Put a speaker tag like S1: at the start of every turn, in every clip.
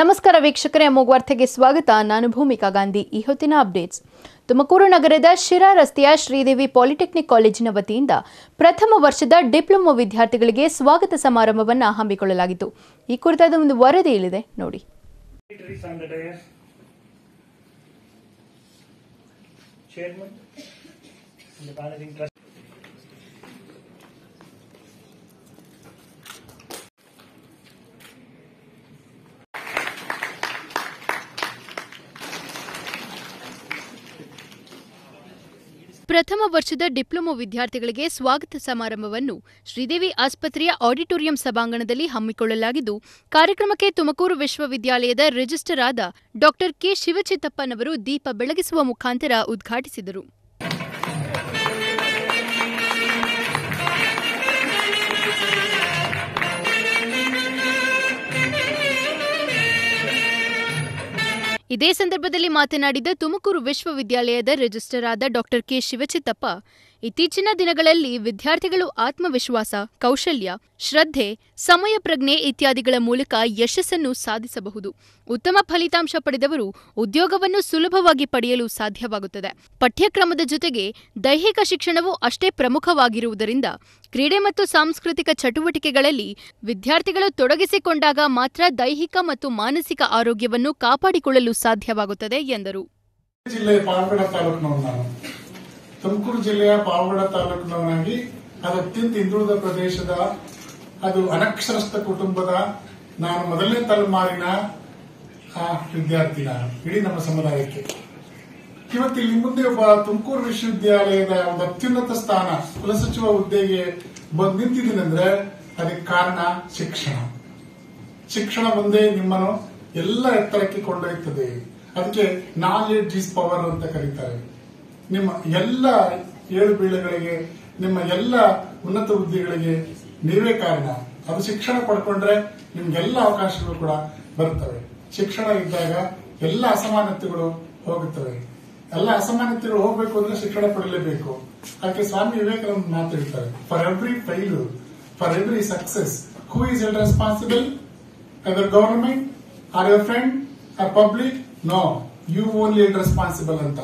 S1: ನಮಸ್ಕಾರ ವೀಕ್ಷಕರೇ, ಮೂಗ್ವಾರ್ತೆಗೆ ಸ್ವಾಗತ. ನಾನು ಭೂಮಿಕಾ ಗಾಂಧಿ. ಈ ಹೊತ್ತಿನ ಅಪ್ಡೇಟ್ಸ್. ತುಮಕೂರು ನಗರದ ಶಿರಾ ರಸ್ತೆಯ ಶ್ರೀದೇವಿ ಪಾಲಿಟೆಕ್ನಿಕ್ ಕಾಲೇಜಿನ ವತಿಯಿಂದ ಪ್ರಥಮ ವರ್ಷದ ಡಿಪ್ಲೊಮಾ ವಿದ್ಯಾರ್ಥಿಗಳಿಗೆ ಸ್ವಾಗತ ಸಮಾರಂಭವನ್ನು ಹಮ್ಮಿಕೊಳ್ಳಲಾಗಿತ್ತು. ಈ ಕುರಿತಾದ ಒಂದು ವರದಿ ಇಲ್ಲಿದೆ. ನೋಡಿ.
S2: Dignitaries
S1: ಪ್ರಥಮ ವರ್ಷದ ಡಿಪ್ಲೊಮೊ ವಿದ್ಯಾರ್ಥಿಗಳಿಗೆ ಸ್ವಾಗತ ಸಮಾರಂಭವನ್ನು ಶ್ರೀದೇವಿ ಆಸ್ಪತ್ರೆಯ ಆಡಿಟೋರಿಯಂ ಸಭಾಂಗಣದಲ್ಲಿ ಹಮ್ಮಿಕೊಳ್ಳಲಾಗಿದ್ದು, ಕಾರ್ಯಕ್ರಮಕ್ಕೆ ತುಮಕೂರು ವಿಶ್ವವಿದ್ಯಾಲಯದ ರಿಜಿಸ್ಟರ್ ಆದ ಡಾಕ್ಟರ್ ಕೆ ಶಿವಚಿತ್ತಪ್ಪನವರು ದೀಪ ಬೆಳಗಿಸುವ ಮುಖಾಂತರ ಉದ್ಘಾಟಿಸಿದರು. ಇದೇ ಸಂದರ್ಭದಲ್ಲಿ ಮಾತನಾಡಿದ ತುಮಕೂರು ವಿಶ್ವವಿದ್ಯಾಲಯದ ರಿಜಿಸ್ಟರ್ ಆದ ಡಾಕ್ಟರ್ ಕೆ ಶಿವಚಿತ್ತಪ್ಪ ಇತ್ತೀಚಿನ ದಿನಗಳಲ್ಲಿ ವಿದ್ಯಾರ್ಥಿಗಳು ಆತ್ಮವಿಶ್ವಾಸ, ಕೌಶಲ್ಯ, ಶ್ರದ್ಧೆ, ಸಮಯ ಪ್ರಜ್ಞೆ ಇತ್ಯಾದಿಗಳ ಮೂಲಕ ಯಶಸ್ಸನ್ನು ಸಾಧಿಸಬಹುದು. ಉತ್ತಮ ಫಲಿತಾಂಶ ಪಡೆದವರು ಉದ್ಯೋಗವನ್ನು ಸುಲಭವಾಗಿ ಪಡೆಯಲು ಸಾಧ್ಯವಾಗುತ್ತದೆ. ಪಠ್ಯಕ್ರಮದ ಜೊತೆಗೆ ದೈಹಿಕ ಶಿಕ್ಷಣವು ಅಷ್ಟೇ ಪ್ರಮುಖವಾಗಿರುವುದರಿಂದ ಕ್ರೀಡೆ ಮತ್ತು ಸಾಂಸ್ಕೃತಿಕ ಚಟುವಟಿಕೆಗಳಲ್ಲಿ ವಿದ್ಯಾರ್ಥಿಗಳು ತೊಡಗಿಸಿಕೊಂಡಾಗ ಮಾತ್ರ ದೈಹಿಕ ಮತ್ತು ಮಾನಸಿಕ ಆರೋಗ್ಯವನ್ನು ಕಾಪಾಡಿಕೊಳ್ಳಲು ಸಾಧ್ಯವಾಗುತ್ತದೆ ಎಂದರು
S3: ಜಿಲ್ಲೆಯ ಪಾವಗಡ ತಾಲೂಕಿನವನು ನಾನು ತುಮಕೂರು ಜಿಲ್ಲೆಯ ಪಾವಗಡ ತಾಲೂಕಿನವನಾಗಿ ಅದು ಅತ್ಯಂತ ಹಿಂದುಳಿದ ಪ್ರದೇಶದ ಅದು ಅನಕ್ಷರಸ್ಥ ಕುಟುಂಬದ ನಾನು ಮೊದಲನೇ ತಲೆಮಾರಿನ ವಿದ್ಯಾರ್ಥಿ ನಾನು ಇಡೀ ನಮ್ಮ ಸಮುದಾಯಕ್ಕೆ. ಇವತ್ತು ಇಲ್ಲಿ ಮುಂದೆ ಒಬ್ಬ ತುಮಕೂರು ವಿಶ್ವವಿದ್ಯಾಲಯದ ಒಂದು ಅತ್ಯುನ್ನತ ಸ್ಥಾನ, ಕುಲಸಚಿವ ಹುದ್ದೆಗೆ ಬಂದು ನಿಂತಿದ್ದೀನಂದ್ರೆ ಅದಕ್ಕೆ ಕಾರಣ ಶಿಕ್ಷಣ. ಶಿಕ್ಷಣ ಒಂದೇ ನಿಮ್ಮನ್ನು ಎಲ್ಲ ಎತ್ತರಕ್ಕೆ ಕೊಂಡೊಯ್ಯುತ್ತದೆ. ಅದಕ್ಕೆ ನಾಲೆಡ್ಜ್ ಇಸ್ ಪವರ್ ಅಂತ ಕರೀತಾರೆ. ನಿಮ್ಮ ಎಲ್ಲ ಏಳು ಬೀಳುಗಳಿಗೆ ನಿಮ್ಮ ಎಲ್ಲ ಉನ್ನತ ಹುದ್ದೆಗಳಿಗೆ ನೀವೇ ಕಾರಣ. ಅದು ಶಿಕ್ಷಣ ಪಡ್ಕೊಂಡ್ರೆ ನಿಮ್ಗೆಲ್ಲ ಅವಕಾಶಗಳು ಕೂಡ ಬರುತ್ತವೆ. ಶಿಕ್ಷಣ ಇದ್ದಾಗ ಎಲ್ಲ ಅಸಮಾನತೆಗಳು ಹೋಗುತ್ತವೆ. ಎಲ್ಲ ಅಸಮಾನತೆಗಳು ಹೋಗಬೇಕು ಅಂದ್ರೆ ಶಿಕ್ಷಣ ಪಡಲೇಬೇಕು. ಅದಕ್ಕೆ ಸ್ವಾಮಿ ವಿವೇಕಾನಂದ ಮಾತು ಹೇಳ್ತಾರೆ for every fail for every success who is held responsible other government or your friend or public no you only held responsible ಅಂತ.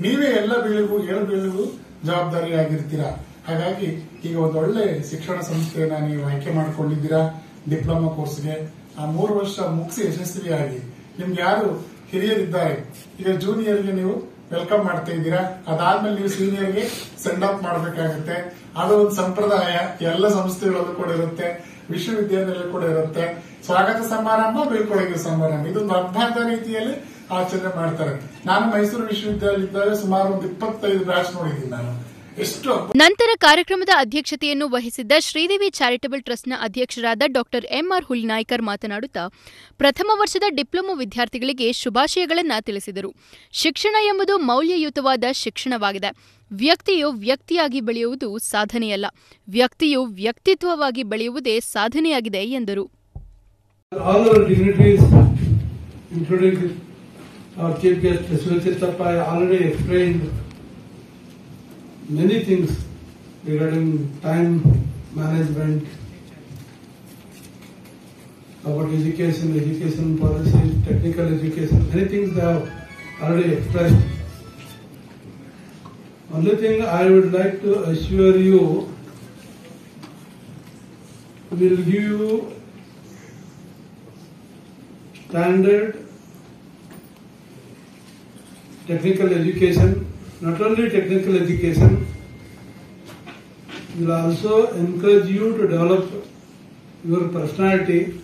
S3: ನೀವೇ ಎಲ್ಲ ಬೀಳಿಗೂ, ಏಳು ಬೀಳಿಗೂ ಜವಾಬ್ದಾರಿ ಆಗಿರ್ತೀರಾ? ಹಾಗಾಗಿ ಈಗ ಒಂದು ಒಳ್ಳೆ ಶಿಕ್ಷಣ ಸಂಸ್ಥೆಯನ್ನ ನೀವು ಆಯ್ಕೆ ಮಾಡಿಕೊಂಡಿದ್ದೀರಾ, ಡಿಪ್ಲೊಮಾ ಕೋರ್ಸ್ಗೆ. ಆ ಮೂರು ವರ್ಷ ಮುಗಿಸಿ ಯಶಸ್ವಿಯಾಗಿ. ನಿಮ್ಗೆ ಯಾರು ಹಿರಿಯರಿದ್ದಾರೆ? ಈಗ ಜೂನಿಯರ್ಗೆ ನೀವು ವೆಲ್ಕಮ್ ಮಾಡ್ತಾ ಇದ್ದೀರಾ? ಅದಾದ್ಮೇಲೆ ನೀವು ಸೀನಿಯರ್ಗೆ ಸೆಂಡ್ ಆಫ್ ಮಾಡಬೇಕಾಗುತ್ತೆ. ಅದು ಒಂದು ಸಂಪ್ರದಾಯ. ಎಲ್ಲ ಸಂಸ್ಥೆಗಳಲ್ಲೂ ಕೂಡ ಇರುತ್ತೆ. ವಿಶ್ವವಿದ್ಯಾಲಯದಲ್ಲೂ ಕೂಡ ಇರುತ್ತೆ. ಸ್ವಾಗತ ಸಮಾರಂಭ, ಬೀಳ್ಕೊಡುಗೆ ಸಮಾರಂಭ. ಇದೊಂದು ಅರ್ಧ ರೀತಿಯಲ್ಲಿ ಆಚರಣೆ ಮಾಡ್ತಾರೆ. ನಾನು ಮೈಸೂರು ವಿಶ್ವವಿದ್ಯಾಲಯದಾಗ ಸುಮಾರು ಒಂದು ಇಪ್ಪತ್ತೈದು ಬ್ಯಾಚ್ ನೋಡಿದ್ದೀನಿ ನಾನು.
S1: ನಂತರ ಕಾರ್ಯಕ್ರಮದ ಅಧ್ಯಕ್ಷತೆಯನ್ನು ವಹಿಸಿದ್ದ ಶ್ರೀದೇವಿ ಚಾರಿಟಬಲ್ ಟ್ರಸ್ಟ್ನ ಅಧ್ಯಕ್ಷರಾದ ಡಾಕ್ಟರ್ ಎಂಆರ್ ಹುಲಿನಾಯ್ಕರ್ ಮಾತನಾಡುತ್ತಾ ಪ್ರಥಮ ವರ್ಷದ ಡಿಪ್ಲೊಮಾ ವಿದ್ಯಾರ್ಥಿಗಳಿಗೆ ಶುಭಾಶಯಗಳನ್ನು ತಿಳಿಸಿದರು. ಶಿಕ್ಷಣ ಎಂಬುದು ಮೌಲ್ಯಯುತವಾದ ಶಿಕ್ಷಣವಾಗಿದೆ. ವ್ಯಕ್ತಿಯು ವ್ಯಕ್ತಿಯಾಗಿ ಬೆಳೆಯುವುದು ಸಾಧನೆಯಲ್ಲ. ವ್ಯಕ್ತಿಯು ವ್ಯಕ್ತಿತ್ವವಾಗಿ ಬೆಳೆಯುವುದೇ ಸಾಧನೆಯಾಗಿದೆ ಎಂದರು.
S4: Our chief guest Srichitappa, already explained many things regarding time management, about education, education policies, technical education, many things they have already expressed. Only thing I would like to assure you, will give you standard technical education, not only technical education, will also encourage you to develop your personality.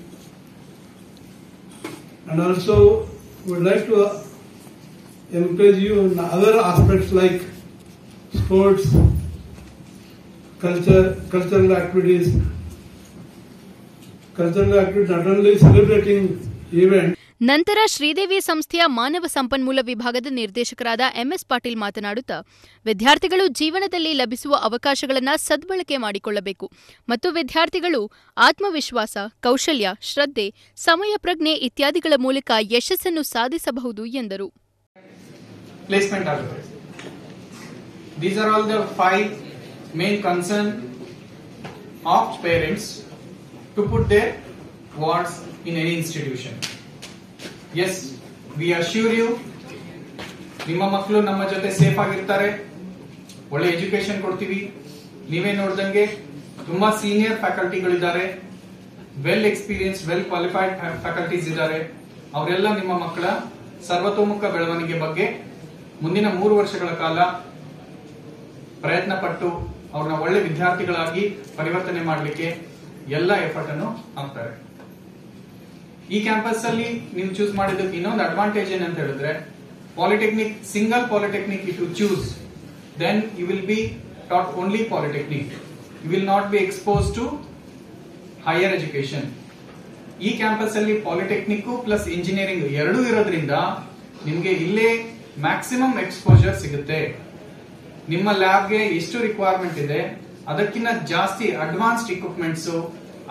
S4: And also would like to uh, encourage you in other aspects like sports, culture, cultural activities, cultural activities, not only celebrating events,
S1: ನಂತರ ಶ್ರೀದೇವಿ ಸಂಸ್ಥೆಯ ಮಾನವ ಸಂಪನ್ಮೂಲ ವಿಭಾಗದ ನಿರ್ದೇಶಕರಾದ MS Patil ಮಾತನಾಡುತ್ತಾ, ವಿದ್ಯಾರ್ಥಿಗಳು ಜೀವನದಲ್ಲಿ ಲಭಿಸುವ ಅವಕಾಶಗಳನ್ನು ಸದ್ಬಳಕೆ ಮಾಡಿಕೊಳ್ಳಬೇಕು ಮತ್ತು ವಿದ್ಯಾರ್ಥಿಗಳು ಆತ್ಮವಿಶ್ವಾಸ, ಕೌಶಲ್ಯ, ಶ್ರದ್ಧೆ, ಸಮಯ ಪ್ರಜ್ಞೆ ಇತ್ಯಾದಿಗಳ ಮೂಲಕ ಯಶಸ್ಸನ್ನು ಸಾಧಿಸಬಹುದು ಎಂದರು.
S5: To put their wards in any institution. Yes we assure you ನಿಮ್ಮ ಮಕ್ಕಳು ನಮ್ಮ ಜೊತೆ ಸೇಫ್ ಆಗಿರ್ತಾರೆ. ಒಳ್ಳೆ ಎಜುಕೇಶನ್ ಕೊಡ್ತೀವಿ. ನೀವೇ ನೋಡ್ದಂಗೆ ತುಂಬಾ senior ಫ್ಯಾಕಲ್ಟಿಗಳಿದ್ದಾರೆ well experience well qualified faculties ಇದ್ದಾರೆ. ಅವರೆಲ್ಲ ನಿಮ್ಮ ಮಕ್ಕಳ ಸರ್ವತೋಮುಖ ಬೆಳವಣಿಗೆ ಬಗ್ಗೆ ಮುಂದಿನ ಮೂರು ವರ್ಷಗಳ ಕಾಲ ಪ್ರಯತ್ನ ಪಟ್ಟು ಅವ್ರನ್ನ ಒಳ್ಳೆ ವಿದ್ಯಾರ್ಥಿಗಳಾಗಿ ಪರಿವರ್ತನೆ ಮಾಡಲಿಕ್ಕೆ ಎಲ್ಲ ಎಫರ್ಟ್ ಅನ್ನು ಹಾಕ್ತಾರೆ. ಈ ಕ್ಯಾಂಪಸ್ ಅಲ್ಲಿ ನೀವು ಚೂಸ್ ಮಾಡಿದ್ದಕ್ಕೆ ಇನ್ನೊಂದು ಅಡ್ವಾಂಟೇಜ್ ಏನಂತ ಹೇಳಿದ್ರೆ polytechnic single polytechnic if you choose then you will be taught only polytechnic you will not be expose to higher education ಈ ಕ್ಯಾಂಪಸ್ ಅಲ್ಲಿ ಪಾಲಿಟೆಕ್ನಿಕ್ ಪ್ಲಸ್ ಇಂಜಿನಿಯರಿಂಗ್ ಎರಡೂ ಇರೋದ್ರಿಂದ ನಿಮಗೆ ಇಲ್ಲೇ ಮ್ಯಾಕ್ಸಿಮಮ್ ಎಕ್ಸ್ಪೋಜರ್ ಸಿಗುತ್ತೆ. ನಿಮ್ಮ ಲ್ಯಾಬ್ಗೆ ಎಷ್ಟು ರಿಕ್ವೈರ್ಮೆಂಟ್ ಇದೆ, ಅದಕ್ಕಿಂತ ಜಾಸ್ತಿ ಅಡ್ವಾನ್ಸ್ಡ್ ಇಕ್ವಿಪ್ಮೆಂಟ್ಸ್